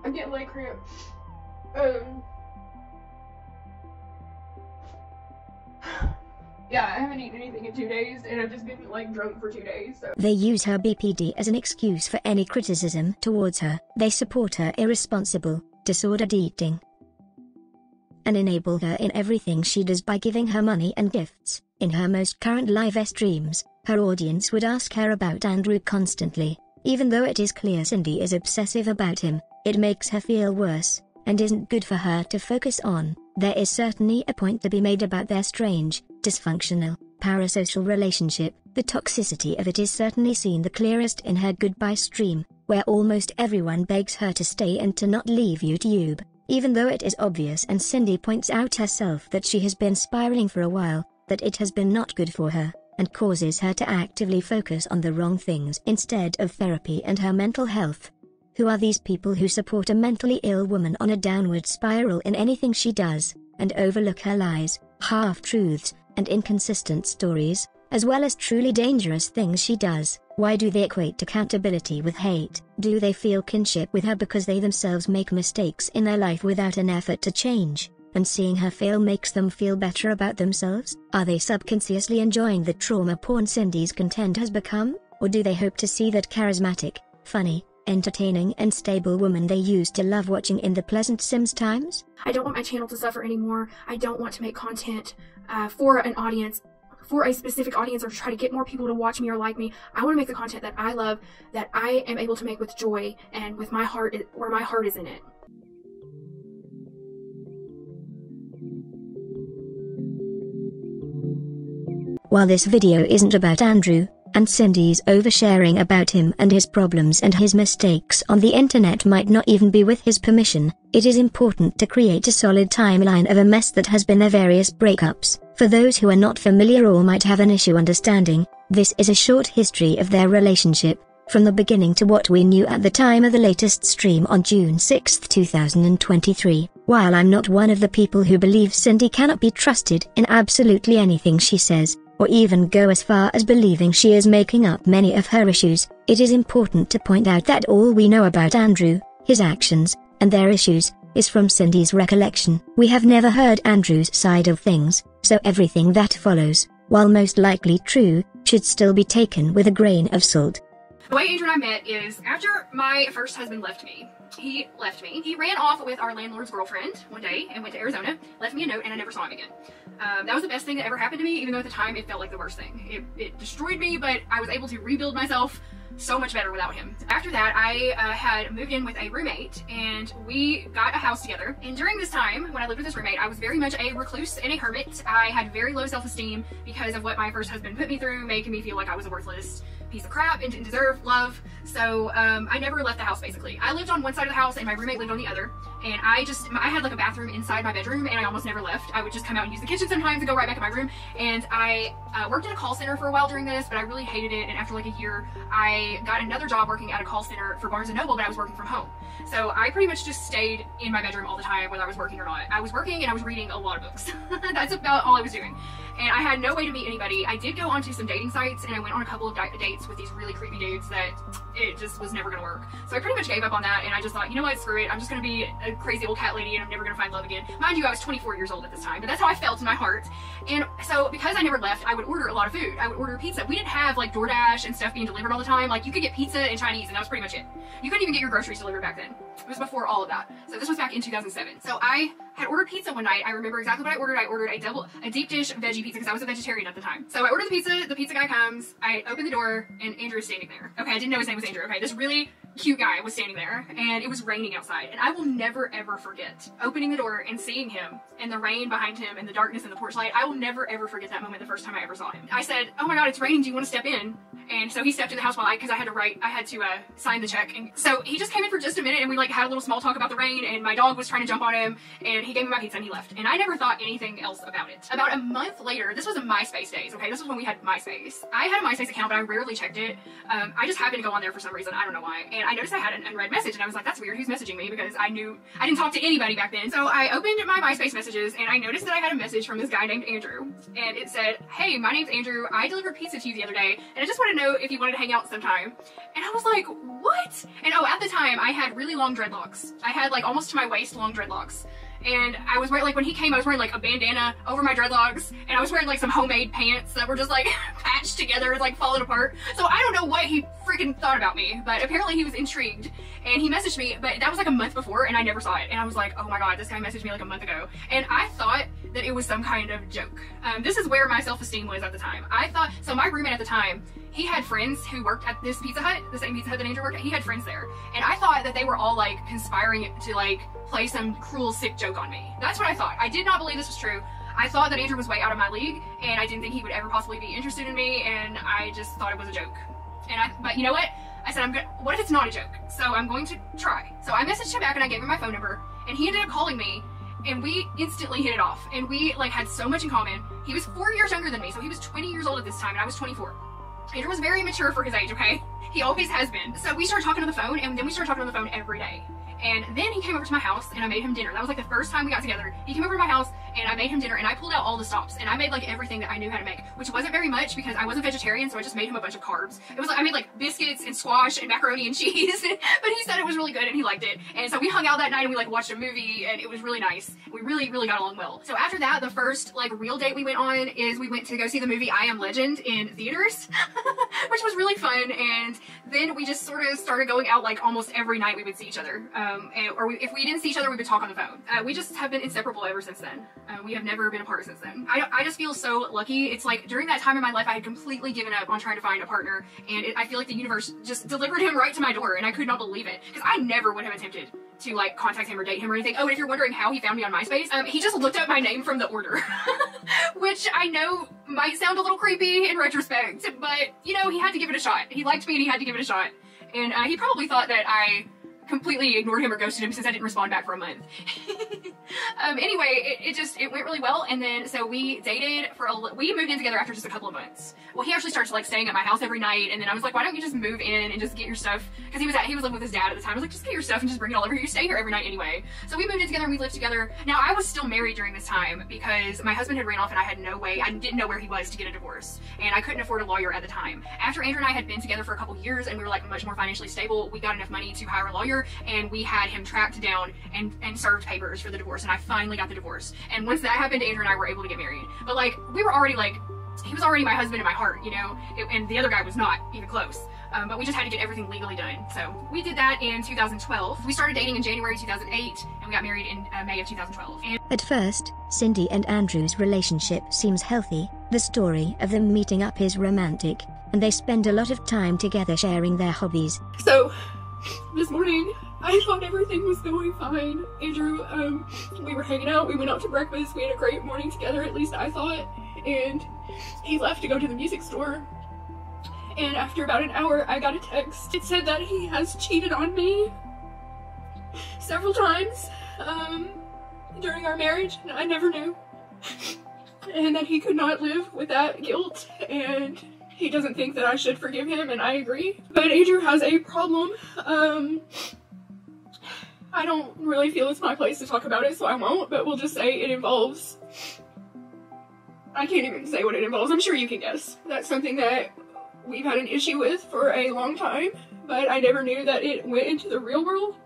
I'm getting leg cramp. Um. Yeah, I haven't eaten anything in two days, and I've just been like drunk for two days. So. They use her BPD as an excuse for any criticism towards her. They support her irresponsible, disordered eating, and enable her in everything she does by giving her money and gifts. In her most current live streams, her audience would ask her about Andrew constantly. Even though it is clear Cindy is obsessive about him, it makes her feel worse, and isn't good for her to focus on. There is certainly a point to be made about their strange, dysfunctional, parasocial relationship. The toxicity of it is certainly seen the clearest in her goodbye stream, where almost everyone begs her to stay and to not leave YouTube. Even though it is obvious and Cindy points out herself that she has been spiraling for a while, that it has been not good for her, and causes her to actively focus on the wrong things instead of therapy and her mental health. Who are these people who support a mentally ill woman on a downward spiral in anything she does, and overlook her lies, half-truths, and inconsistent stories, as well as truly dangerous things she does? Why do they equate accountability with hate? Do they feel kinship with her because they themselves make mistakes in their life without an effort to change? and seeing her fail makes them feel better about themselves? Are they subconsciously enjoying the trauma porn Cindy's content has become, or do they hope to see that charismatic, funny, entertaining and stable woman they used to love watching in the PleasantSims times? I don't want my channel to suffer anymore. I don't want to make content uh, for an audience for a specific audience or try to get more people to watch me or like me. I want to make the content that I love, that I am able to make with joy and with my heart, where my heart is in it. While this video isn't about Andrew, and Cindy's oversharing about him and his problems and his mistakes on the internet might not even be with his permission, it is important to create a solid timeline of a mess that has been their various breakups. For those who are not familiar or might have an issue understanding, this is a short history of their relationship, from the beginning to what we knew at the time of the latest stream on June 6, 2023. While I'm not one of the people who believe Cindy cannot be trusted in absolutely anything she says, or even go as far as believing she is making up many of her issues, it is important to point out that all we know about Andrew, his actions, and their issues, is from Cindy's recollection. We have never heard Andrew's side of things, so everything that follows, while most likely true, should still be taken with a grain of salt. The way Andrew and I met is after my first husband left me. He left me. He ran off with our landlord's girlfriend one day and went to Arizona, left me a note, and I never saw him again. Um, that was the best thing that ever happened to me, even though at the time it felt like the worst thing. It, it destroyed me, but I was able to rebuild myself so much better without him. After that, I uh, had moved in with a roommate and we got a house together. And during this time, when I lived with this roommate, I was very much a recluse and a hermit. I had very low self-esteem because of what my first husband put me through, making me feel like I was a worthless piece of crap and didn't deserve love. So um, I never left the house basically. I lived on one side of the house and my roommate lived on the other. And I just, I had like a bathroom inside my bedroom and I almost never left. I would just come out and use the kitchen sometimes and go right back in my room. And I uh, worked in a call center for a while during this, but I really hated it. And after like a year, I got another job working at a call center for Barnes & Noble, but I was working from home. So I pretty much just stayed in my bedroom all the time whether I was working or not. I was working and I was reading a lot of books. That's about all I was doing and I had no way to meet anybody. I did go onto some dating sites and I went on a couple of dates with these really creepy dudes that it just was never gonna work. So I pretty much gave up on that and I just thought, you know what, screw it. I'm just gonna be a crazy old cat lady and I'm never gonna find love again. Mind you, I was 24 years old at this time, but that's how I felt in my heart. And so because I never left, I would order a lot of food. I would order pizza. We didn't have like DoorDash and stuff being delivered all the time. Like you could get pizza and Chinese and that was pretty much it. You couldn't even get your groceries delivered back then. It was before all of that. So this was back in 2007. So I had ordered pizza one night. I remember exactly what I ordered. I ordered a double, a deep dish veggie pizza because I was a vegetarian at the time. So I ordered the pizza. The pizza guy comes. I open the door and Andrew's standing there. Okay, I didn't know his name was Andrew. Okay, this really cute guy was standing there and it was raining outside. And I will never ever forget opening the door and seeing him and the rain behind him and the darkness in the porch light. I will never ever forget that moment the first time I ever saw him. I said, oh my God, it's raining. Do you want to step in? And so he stepped in the house while I, because I had to write, I had to uh, sign the check. And so he just came in for just a minute and we like had a little small talk about the rain and my dog was trying to jump on him and he gave me my pizza and he left. And I never thought anything else about it. About a month later, this was in MySpace days, okay? This was when we had MySpace. I had a MySpace account, but I rarely checked it. Um, I just happened to go on there for some reason. I don't know why. And I noticed I had an unread message and I was like, that's weird. Who's messaging me? Because I knew I didn't talk to anybody back then. So I opened my MySpace messages and I noticed that I had a message from this guy named Andrew. And it said, hey, my name's Andrew. I delivered pizza to you the other day and I just want to know if you wanted to hang out sometime. And I was like, what? And oh, at the time I had really long dreadlocks. I had like almost to my waist long dreadlocks and I was wearing like when he came I was wearing like a bandana over my dreadlocks and I was wearing like some homemade pants that were just like patched together like falling apart. So I don't know what he freaking thought about me but apparently he was intrigued and he messaged me but that was like a month before and I never saw it and I was like oh my god this guy messaged me like a month ago. And I thought that it was some kind of joke. Um, this is where my self-esteem was at the time. I thought so my roommate at the time he had friends who worked at this Pizza Hut, the same Pizza Hut that Andrew worked at. He had friends there. And I thought that they were all like conspiring to like play some cruel, sick joke on me. That's what I thought. I did not believe this was true. I thought that Andrew was way out of my league and I didn't think he would ever possibly be interested in me and I just thought it was a joke. And I, but you know what? I said, I'm good. What if it's not a joke? So I'm going to try. So I messaged him back and I gave him my phone number and he ended up calling me and we instantly hit it off and we like had so much in common. He was four years younger than me, so he was 20 years old at this time and I was 24. Andrew was very mature for his age, okay? He always has been. So we started talking on the phone, and then we started talking on the phone every day. And then he came over to my house and I made him dinner. That was like the first time we got together. He came over to my house and I made him dinner and I pulled out all the stops and I made like everything that I knew how to make, which wasn't very much because I wasn't vegetarian, so I just made him a bunch of carbs. It was like I made like biscuits and squash and macaroni and cheese, but he said it was really good and he liked it. And so we hung out that night and we like watched a movie and it was really nice. We really, really got along well. So after that, the first like real date we went on is we went to go see the movie I Am Legend in theaters, which was really fun. And then we just sort of started going out like almost every night we would see each other. Um, and, or we, if we didn't see each other, we would talk on the phone. Uh, we just have been inseparable ever since then. Uh, we have never been apart since then. I, I just feel so lucky. It's like during that time in my life, I had completely given up on trying to find a partner, and it, I feel like the universe just delivered him right to my door, and I could not believe it because I never would have attempted to like contact him or date him or anything. Oh, and if you're wondering how he found me on MySpace, um, he just looked up my name from the order, which I know might sound a little creepy in retrospect, but you know, he had to give it a shot. He liked me and he had to give it a shot. And uh, he probably thought that I completely ignored him or ghosted him since I didn't respond back for a month. um, anyway, it, it, just, it went really well. And then, so we dated for a, we moved in together after just a couple of months. Well, he actually started like staying at my house every night. And then I was like, why don't you just move in and just get your stuff? Cause he was at, he was living with his dad at the time. I was like, just get your stuff and just bring it all over here. You stay here every night anyway. So we moved in together and we lived together. Now I was still married during this time because my husband had ran off and I had no way, I didn't know where he was to get a divorce. And I couldn't afford a lawyer at the time. After Andrew and I had been together for a couple years and we were like much more financially stable, we got enough money to hire a lawyer and we had him tracked down and, and served papers for the divorce. And I finally got the divorce. And once that happened, Andrew and I were able to get married. But like, we were already like, he was already my husband in my heart, you know, it, and the other guy was not even close. Um, but we just had to get everything legally done. So we did that in 2012. We started dating in January 2008, and we got married in uh, May of 2012. And At first, Cindy and Andrew's relationship seems healthy. The story of them meeting up is romantic, and they spend a lot of time together sharing their hobbies. So, this morning, I thought everything was going fine. Andrew, um, we were hanging out, we went out to breakfast, we had a great morning together, at least I thought, and he left to go to the music store. And after about an hour, I got a text. It said that he has cheated on me several times um, during our marriage, and I never knew. And that he could not live with that guilt, and he doesn't think that I should forgive him, and I agree. But Andrew has a problem. Um, I don't really feel it's my place to talk about it, so I won't, but we'll just say it involves. I can't even say what it involves. I'm sure you can guess. That's something that we've had an issue with for a long time, but I never knew that it went into the real world.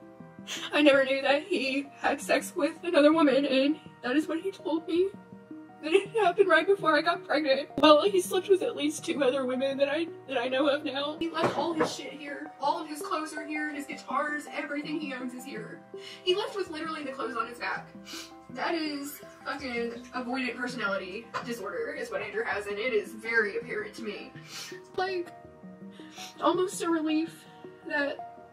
I never knew that he had sex with another woman, and that is what he told me. It happened right before I got pregnant. Well, he slept with at least two other women that I that I know of now. He left all his shit here. All of his clothes are here, his guitars, everything he owns is here. He left with literally the clothes on his back. That is fucking avoidant personality disorder is what Andrew has, and it is very apparent to me. Like, almost a relief that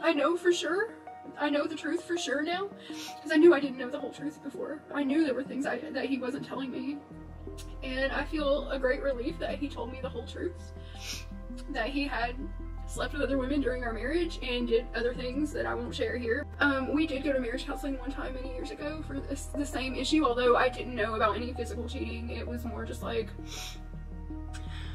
I know for sure. I know the truth for sure now, because I knew I didn't know the whole truth before. I knew there were things I, that he wasn't telling me. And I feel a great relief that he told me the whole truth. That he had slept with other women during our marriage and did other things that I won't share here. Um, we did go to marriage counseling one time many years ago for this the same issue, although I didn't know about any physical cheating. It was more just like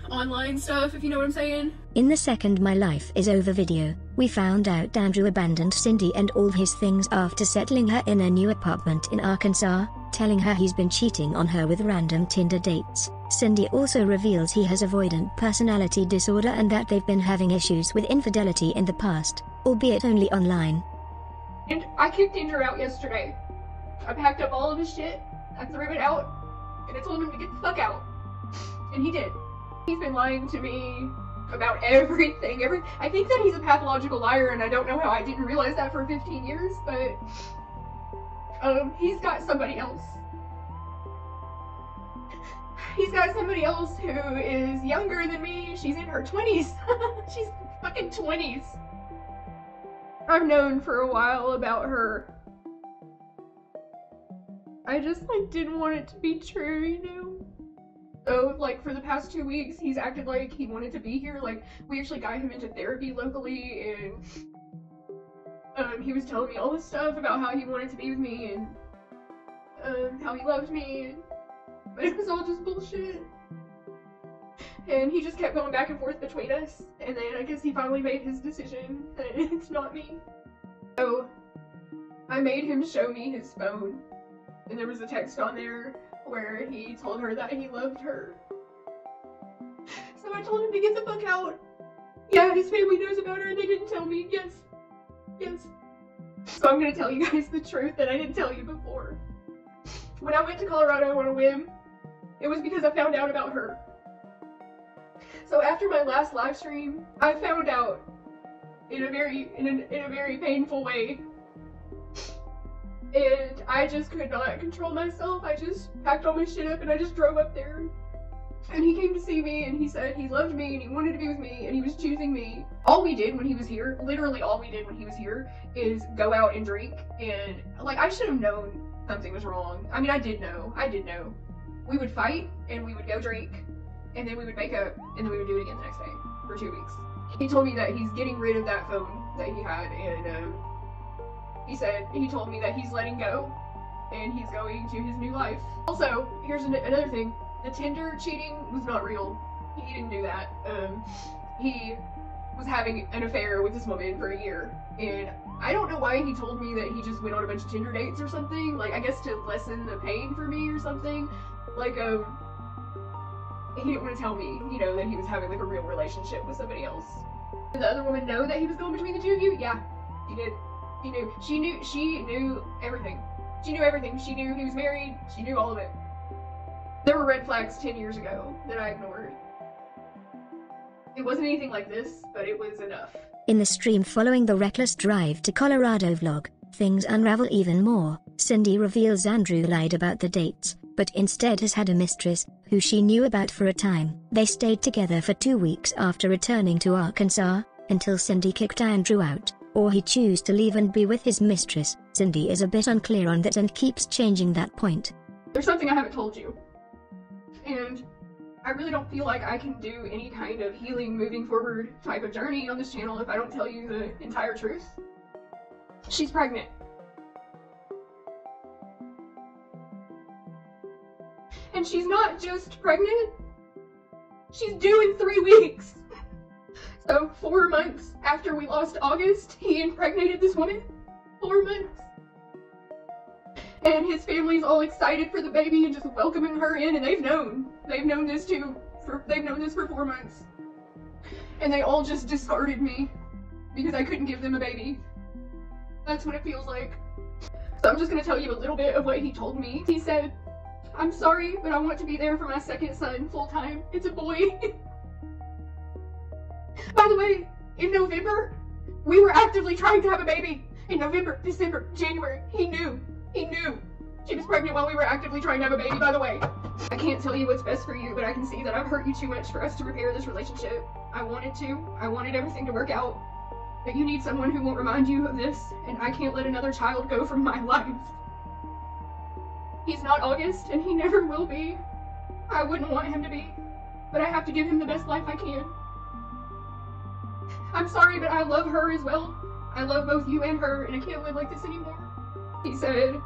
online stuff, if you know what I'm saying. In the second My Life is Over video, we found out Andrew abandoned Cindy and all his things after settling her in a new apartment in Arkansas, telling her he's been cheating on her with random Tinder dates. Cindy also reveals he has avoidant personality disorder and that they've been having issues with infidelity in the past, albeit only online. And I kicked Andrew out yesterday. I packed up all of his shit, I threw it out, and I told him to get the fuck out. And he did. He's been lying to me about everything. Every I think that he's a pathological liar, and I don't know how I didn't realize that for 15 years, but um, he's got somebody else. He's got somebody else who is younger than me. She's in her 20s. She's fucking 20s. I've known for a while about her. I just like didn't want it to be true, you know. So like for the past two weeks, he's acted like he wanted to be here. Like we actually got him into therapy locally, and um, he was telling me all this stuff about how he wanted to be with me and um, how he loved me, and, but it was all just bullshit. And he just kept going back and forth between us, and then I guess he finally made his decision that it's not me. So I made him show me his phone, and there was a text on there where he told her that he loved her. So I told him to get the fuck out. Yeah, his family knows about her and they didn't tell me. Yes. Yes. So I'm gonna tell you guys the truth that I didn't tell you before. When I went to Colorado on a whim, it was because I found out about her. So after my last live stream, I found out in a very in a, in a very painful way and I just could not control myself. I just packed all my shit up and I just drove up there. And he came to see me and he said he loved me and he wanted to be with me and he was choosing me. All we did when he was here, literally all we did when he was here, is go out and drink. And like, I should have known something was wrong. I mean, I did know. I did know. We would fight and we would go drink and then we would make up and then we would do it again the next day for two weeks. He told me that he's getting rid of that phone that he had and, um, he said he told me that he's letting go and he's going to his new life. Also, here's an- another thing: the Tinder cheating was not real. He didn't do that. Um, he was having an affair with this woman for a year, and I don't know why he told me that he just went on a bunch of Tinder dates or something. Like I guess to lessen the pain for me or something. Like um, he didn't want to tell me, you know, that he was having like a real relationship with somebody else. Did the other woman know that he was going between the two of you? Yeah, he did. He knew. She knew. She knew everything. She knew everything. She knew he was married. She knew all of it. There were red flags 10 years ago that I ignored. It wasn't anything like this, but it was enough. In the stream following the reckless drive to Colorado vlog, things unravel even more. Cindy reveals Andrew lied about the dates, but instead has had a mistress, who she knew about for a time. They stayed together for two weeks after returning to Arkansas, until Cindy kicked Andrew out, or he choose to leave and be with his mistress. Cindy is a bit unclear on that and keeps changing that point. There's something I haven't told you. And I really don't feel like I can do any kind of healing moving forward type of journey on this channel if I don't tell you the entire truth. She's pregnant. And she's not just pregnant, she's due in three weeks. So, four months after we lost August, he impregnated this woman. Four months. And his family's all excited for the baby and just welcoming her in, and they've known. They've known this too. For, they've known this for four months. And they all just discarded me because I couldn't give them a baby. That's what it feels like. So I'm just gonna tell you a little bit of what he told me. He said, I'm sorry, but I want to be there for my second son full time. It's a boy. By the way, in November, we were actively trying to have a baby. In November, December, January, he knew. He knew. She was pregnant while we were actively trying to have a baby, by the way. I can't tell you what's best for you, but I can see that I've hurt you too much for us to repair this relationship. I wanted to. I wanted everything to work out. But you need someone who won't remind you of this, and I can't let another child go from my life. He's not August, and he never will be. I wouldn't want him to be, but I have to give him the best life I can. I'm sorry, but I love her as well. I love both you and her, and I can't live like this anymore. He said,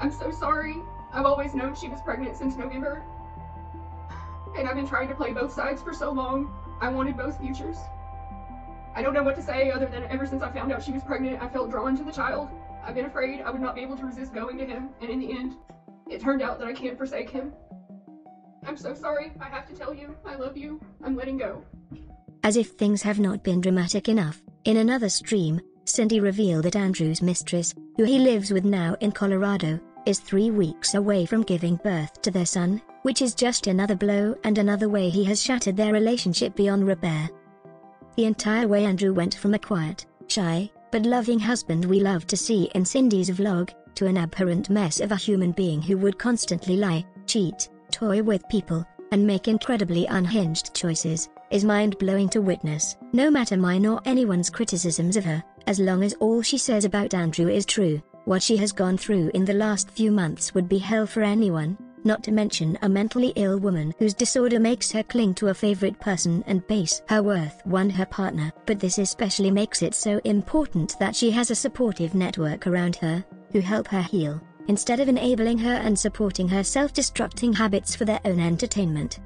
I'm so sorry. I've always known she was pregnant since November. And I've been trying to play both sides for so long. I wanted both futures. I don't know what to say other than ever since I found out she was pregnant, I felt drawn to the child. I've been afraid I would not be able to resist going to him, and in the end, it turned out that I can't forsake him. I'm so sorry. I have to tell you, I love you. I'm letting go. As if things have not been dramatic enough, in another stream, Cindy revealed that Andrew's mistress, who he lives with now in Colorado, is three weeks away from giving birth to their son, which is just another blow and another way he has shattered their relationship beyond repair. The entire way Andrew went from a quiet, shy, but loving husband we love to see in Cindy's vlog, to an abhorrent mess of a human being who would constantly lie, cheat, toy with people, and make incredibly unhinged choices, is mind-blowing to witness. No matter mine or anyone's criticisms of her, as long as all she says about Andrew is true, what she has gone through in the last few months would be hell for anyone, not to mention a mentally ill woman whose disorder makes her cling to a favorite person and base her worth on her partner. But this especially makes it so important that she has a supportive network around her, who help her heal, instead of enabling her and supporting her self-destructing habits for their own entertainment.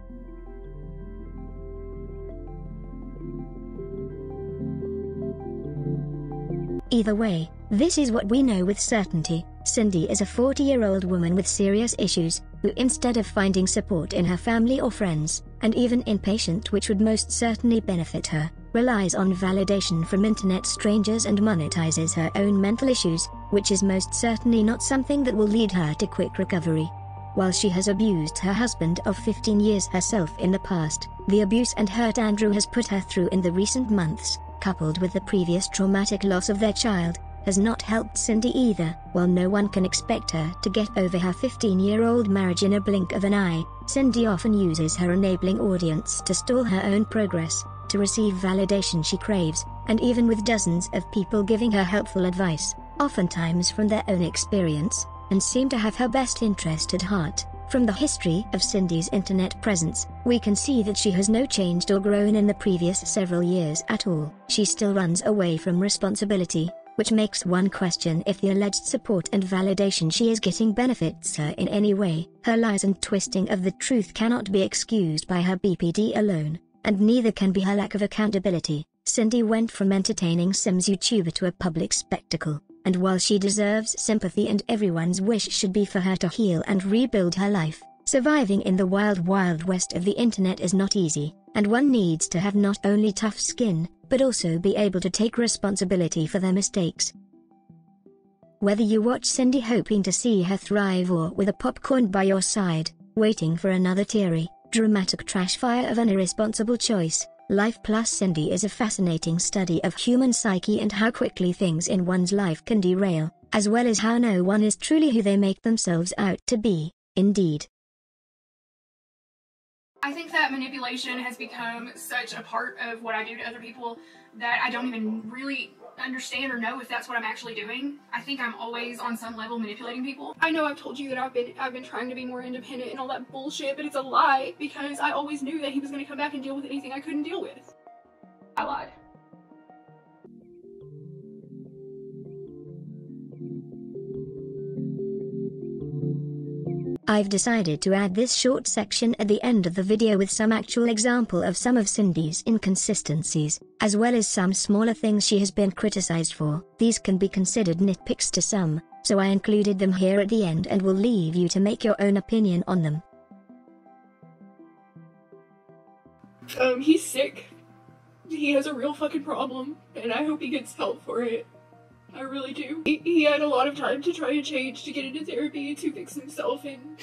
Either way, this is what we know with certainty. Cindy is a 40-year-old woman with serious issues, who instead of finding support in her family or friends, and even in patient which would most certainly benefit her, relies on validation from internet strangers and monetizes her own mental issues, which is most certainly not something that will lead her to quick recovery. While she has abused her husband of 15 years herself in the past, the abuse and hurt Andrew has put her through in the recent months, coupled with the previous traumatic loss of their child, has not helped Cindy either. While no one can expect her to get over her 15-year-old marriage in a blink of an eye, Cindy often uses her enabling audience to stall her own progress, to receive validation she craves, and even with dozens of people giving her helpful advice, oftentimes from their own experience, and seem to have her best interest at heart. From the history of Cindy's internet presence, we can see that she has no changed or grown in the previous several years at all. She still runs away from responsibility, which makes one question if the alleged support and validation she is getting benefits her in any way. Her lies and twisting of the truth cannot be excused by her BPD alone, and neither can be her lack of accountability. Cindy went from entertaining Sims YouTuber to a public spectacle, and while she deserves sympathy and everyone's wish should be for her to heal and rebuild her life, surviving in the wild wild west of the internet is not easy, and one needs to have not only tough skin, but also be able to take responsibility for their mistakes. Whether you watch Cindy hoping to see her thrive or with a popcorn by your side, waiting for another teary, dramatic trash fire of an irresponsible choice, Life Plus Cindy is a fascinating study of human psyche and how quickly things in one's life can derail, as well as how no one is truly who they make themselves out to be, indeed. I think that manipulation has become such a part of what I do to other people that I don't even really understand or know if that's what I'm actually doing. I think I'm always on some level manipulating people. I know I've told you that I've been I've been trying to be more independent and all that bullshit, but it's a lie because I always knew that he was going to come back and deal with anything I couldn't deal with. I lied. I've decided to add this short section at the end of the video with some actual example of some of Cindy's inconsistencies, as well as some smaller things she has been criticized for. These can be considered nitpicks to some, so I included them here at the end and will leave you to make your own opinion on them. Um, he's sick. He has a real fucking problem, and I hope he gets help for it. I really do. He, he had a lot of time to try and change, to get into therapy, to fix himself, and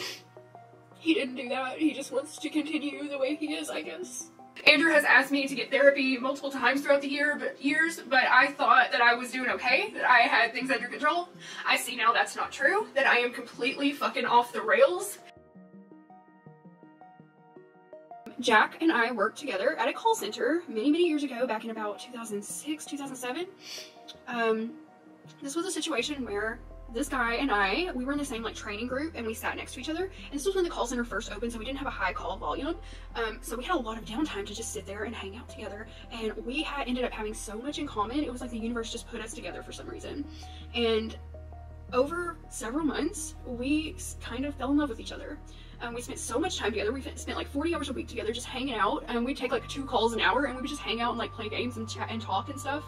he didn't do that. He just wants to continue the way he is, I guess. Andrew has asked me to get therapy multiple times throughout the year, but years, but I thought that I was doing okay, that I had things under control. I see now that's not true, that I am completely fucking off the rails. Jack and I worked together at a call center many, many years ago, back in about 2006, 2007. Um, this was a situation where this guy and I, we were in the same like training group and we sat next to each other. And this was when the call center first opened, so we didn't have a high call volume. Um, so we had a lot of downtime to just sit there and hang out together. And we had ended up having so much in common. It was like the universe just put us together for some reason. And over several months, we kind of fell in love with each other. Um, we spent so much time together. We spent like 40 hours a week together just hanging out. And we'd take like two calls an hour and we would just hang out and like play games and chat and talk and stuff.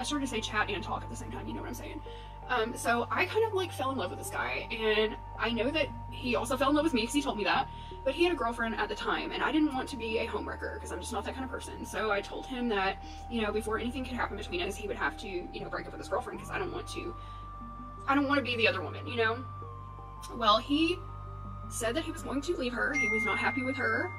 I started to say chat and talk at the same time, you know what I'm saying. Um, so I kind of like fell in love with this guy, and I know that he also fell in love with me because he told me that. But he had a girlfriend at the time, and I didn't want to be a homewrecker because I'm just not that kind of person. So I told him that, you know, before anything could happen between us, he would have to, you know, break up with his girlfriend because I don't want to, I don't want to be the other woman, you know. Well, he said that he was going to leave her. He was not happy with her,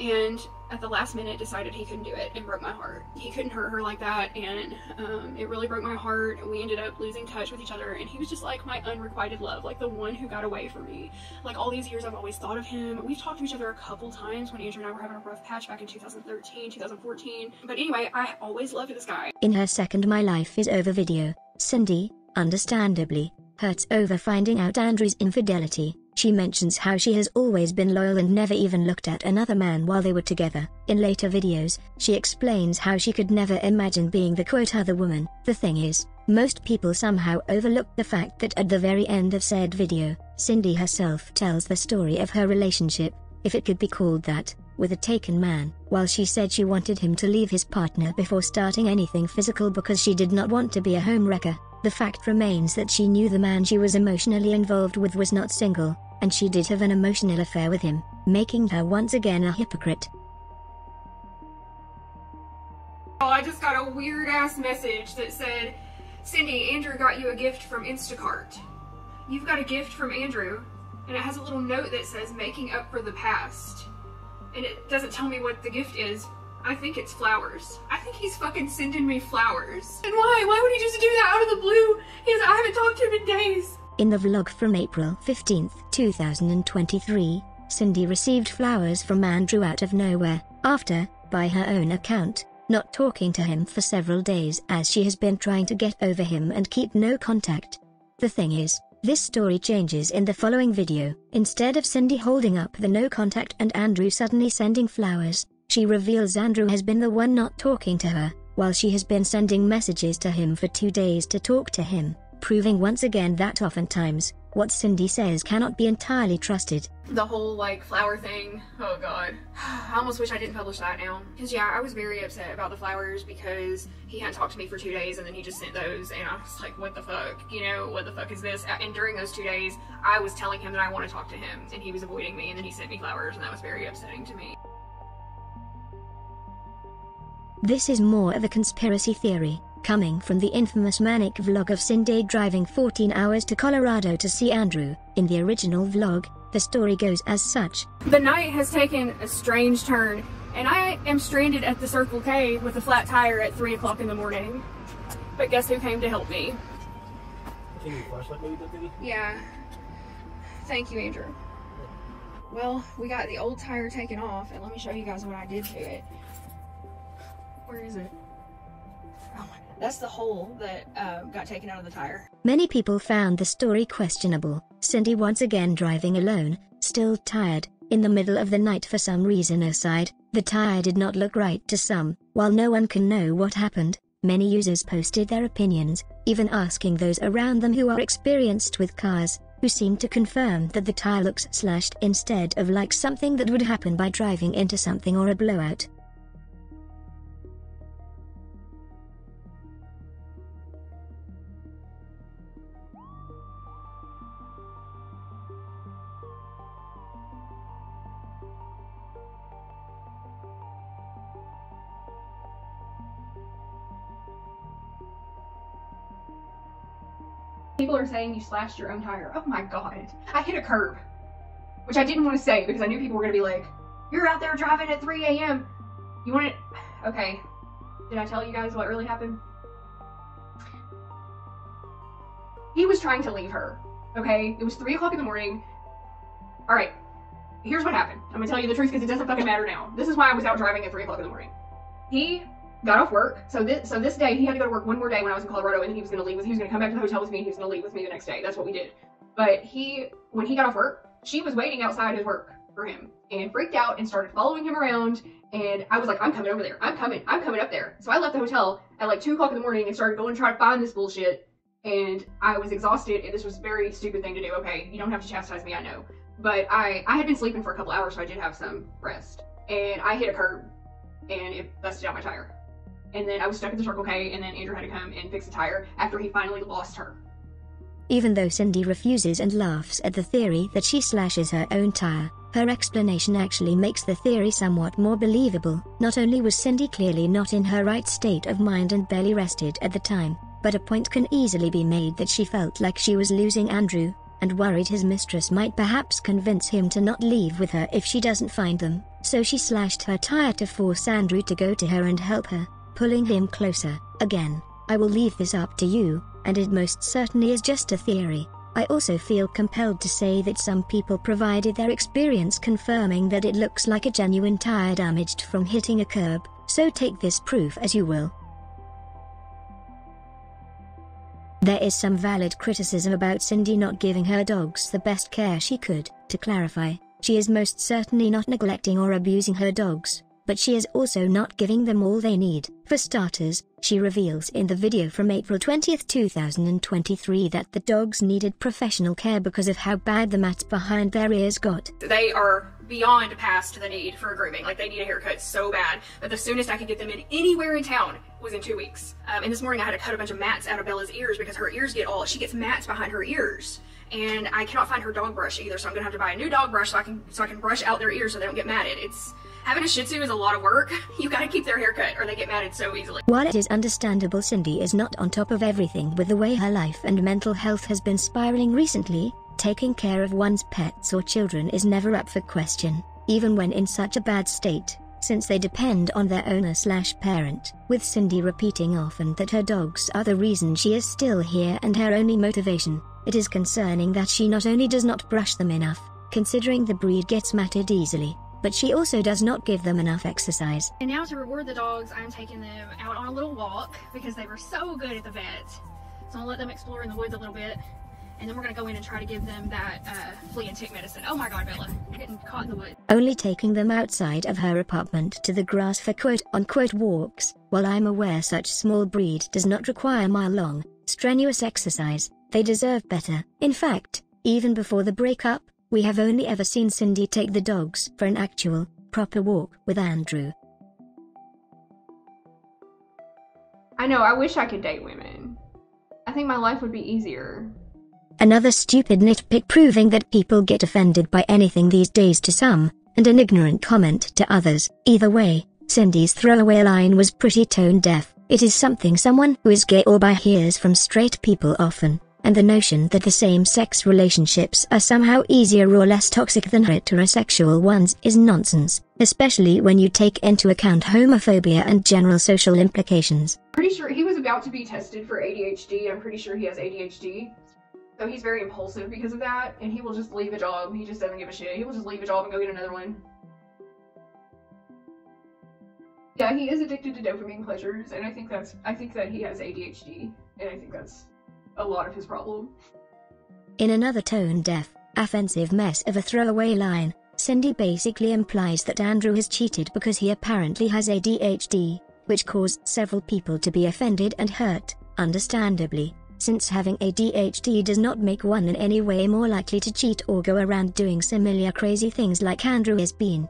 and at the last minute decided he couldn't do it and broke my heart. He couldn't hurt her like that and um, it really broke my heart we ended up losing touch with each other and he was just like my unrequited love, like the one who got away from me. Like all these years I've always thought of him. We've talked to each other a couple times when Andrew and I were having a rough patch back in 2013, 2014. But anyway, I always loved this guy. In her second My Life is Over video, Cindy, understandably, hurts over finding out Andrew's infidelity. She mentions how she has always been loyal and never even looked at another man while they were together. In later videos, she explains how she could never imagine being the quote other woman. The thing is, most people somehow overlook the fact that at the very end of said video, Cindy herself tells the story of her relationship, if it could be called that, with a taken man. While she said she wanted him to leave his partner before starting anything physical because she did not want to be a homewrecker, the fact remains that she knew the man she was emotionally involved with was not single and she did have an emotional affair with him, making her once again a hypocrite. Oh, I just got a weird ass message that said, Cindy, Andrew got you a gift from Instacart. You've got a gift from Andrew, and it has a little note that says making up for the past. And it doesn't tell me what the gift is. I think it's flowers. I think he's fucking sending me flowers. And why? Why would he just do that out of the blue? He's, I haven't talked to him in days. In the vlog from April 15, 2023, Cindy received flowers from Andrew out of nowhere, after, by her own account, not talking to him for several days as she has been trying to get over him and keep no contact. The thing is, this story changes in the following video. Instead of Cindy holding up the no contact and Andrew suddenly sending flowers, she reveals Andrew has been the one not talking to her, while she has been sending messages to him for two days to talk to him proving once again that oftentimes, what Cindy says cannot be entirely trusted. The whole like flower thing, oh god. I almost wish I didn't publish that now. Cause yeah, I was very upset about the flowers because he hadn't talked to me for two days and then he just sent those and I was like, what the fuck? You know, what the fuck is this? And during those two days, I was telling him that I want to talk to him and he was avoiding me and then he sent me flowers and that was very upsetting to me. This is more of a conspiracy theory coming from the infamous manic vlog of Cindy driving 14 hours to Colorado to see Andrew. In the original vlog, the story goes as such. The night has taken a strange turn, and I am stranded at the Circle K with a flat tire at 3 o'clock in the morning. But guess who came to help me? Yeah. Thank you, Andrew. Well, we got the old tire taken off, and let me show you guys what I did to it. Where is it? That's the hole that uh, got taken out of the tire. Many people found the story questionable. Cindy once again driving alone, still tired, in the middle of the night for some reason aside, the tire did not look right to some. While no one can know what happened, many users posted their opinions, even asking those around them who are experienced with cars, who seemed to confirm that the tire looks slashed instead of like something that would happen by driving into something or a blowout. People are saying you slashed your own tire. Oh my god. I hit a curb. Which I didn't want to say because I knew people were going to be like, You're out there driving at 3 a.m. You want it? Okay. Did I tell you guys what really happened? He was trying to leave her. Okay? It was 3 o'clock in the morning. Alright. Here's what happened. I'm going to tell you the truth because it doesn't fucking matter now. This is why I was out driving at 3 o'clock in the morning. He got off work. So this so this day he had to go to work one more day when I was in Colorado, and he was gonna leave. With, he was gonna come back to the hotel with me, and he was gonna leave with me the next day. That's what we did. But he when he got off work, she was waiting outside his work for him and freaked out and started following him around. And I was like, I'm coming over there. I'm coming. I'm coming up there. So I left the hotel at like two o'clock in the morning and started going to try to find this bullshit. And I was exhausted, and this was a very stupid thing to do. Okay, you don't have to chastise me, I know. But I I had been sleeping for a couple hours, so I did have some rest. And I hit a curb, and it busted out my tire. And then I was stuck at the Circle K, and then Andrew had to come and fix the tire after he finally lost her. Even though Cindy refuses and laughs at the theory that she slashes her own tire, her explanation actually makes the theory somewhat more believable. Not only was Cindy clearly not in her right state of mind and barely rested at the time, but a point can easily be made that she felt like she was losing Andrew, and worried his mistress might perhaps convince him to not leave with her if she doesn't find them, so she slashed her tire to force Andrew to go to her and help her, pulling him closer. Again, I will leave this up to you, and it most certainly is just a theory. I also feel compelled to say that some people provided their experience confirming that it looks like a genuine tire damaged from hitting a curb, so take this proof as you will. There is some valid criticism about Cindy not giving her dogs the best care she could. To clarify, she is most certainly not neglecting or abusing her dogs, but she is also not giving them all they need. For starters, she reveals in the video from April 20, 2023 that the dogs needed professional care because of how bad the mats behind their ears got. They are beyond past the need for grooming. Like they need a haircut so bad that the soonest I could get them in anywhere in town was in two weeks. Um, and this morning I had to cut a bunch of mats out of Bella's ears because her ears get all, she gets mats behind her ears. And I cannot find her dog brush either, so I'm gonna have to buy a new dog brush so I can so I can brush out their ears so they don't get matted. It's having a Shih Tzu is a lot of work. You gotta keep their hair cut or they get matted so easily. While it is understandable Cindy is not on top of everything with the way her life and mental health has been spiraling recently, taking care of one's pets or children is never up for question, even when in such a bad state, since they depend on their owner slash parent, with Cindy repeating often that her dogs are the reason she is still here and her only motivation. It is concerning that she not only does not brush them enough, considering the breed gets matted easily, but she also does not give them enough exercise. And now to reward the dogs, I'm taking them out on a little walk because they were so good at the vet. So I'll let them explore in the woods a little bit. And then we're gonna go in and try to give them that uh, flea and tick medicine. Oh my god, Bella, getting caught in the woods. Only taking them outside of her apartment to the grass for quote unquote walks, while I'm aware such small breed does not require mile long, strenuous exercise, they deserve better. In fact, even before the breakup, we have only ever seen Cindy take the dogs for an actual, proper walk with Andrew. I know, I wish I could date women. I think my life would be easier. Another stupid nitpick proving that people get offended by anything these days to some, and an ignorant comment to others. Either way, Cindy's throwaway line was pretty tone deaf. It is something someone who is gay or bi hears from straight people often, and the notion that the same-sex relationships are somehow easier or less toxic than heterosexual ones is nonsense, especially when you take into account homophobia and general social implications. Pretty sure he was about to be tested for ADHD. I'm pretty sure he has ADHD. So he's very impulsive because of that, and he will just leave a job. He just doesn't give a shit. He will just leave a job and go get another one. Yeah, he is addicted to dopamine pleasures, and I think that's I think that he has ADHD, and I think that's a lot of his problem. In another tone deaf, offensive mess of a throwaway line, Cindy basically implies that Andrew has cheated because he apparently has ADHD, which caused several people to be offended and hurt, understandably, since having ADHD does not make one in any way more likely to cheat or go around doing similar crazy things like Andrew has been.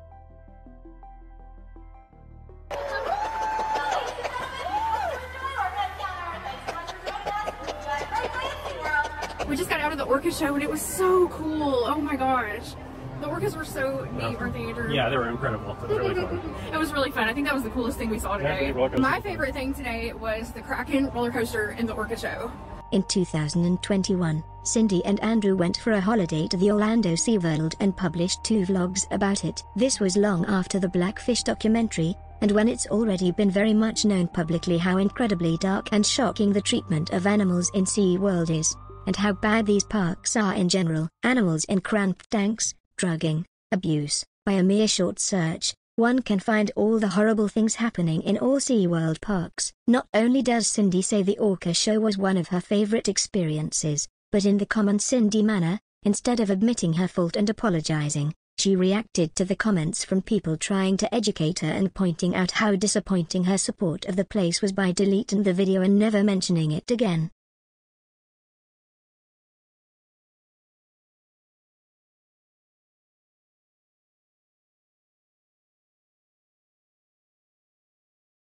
Orchid show and it was so cool. Oh my gosh. The orcas were so neat, weren't they, Andrew? Yeah, they were incredible. It was really fun. it was really fun. I think that was the coolest thing we saw today. roller. My favorite thing today was the Kraken roller coaster in the orca show. In 2021, Cindy and Andrew went for a holiday to the Orlando SeaWorld and published two vlogs about it. This was long after the Blackfish documentary, and when it's already been very much known publicly how incredibly dark and shocking the treatment of animals in SeaWorld is, and how bad these parks are in general. Animals in cramped tanks, drugging, abuse, by a mere short search, One can find all the horrible things happening in all SeaWorld parks. Not only does Cindy say the Orca show was one of her favorite experiences, but in the common Cindy manner, instead of admitting her fault and apologizing, she reacted to the comments from people trying to educate her and pointing out how disappointing her support of the place was by deleting the video and never mentioning it again.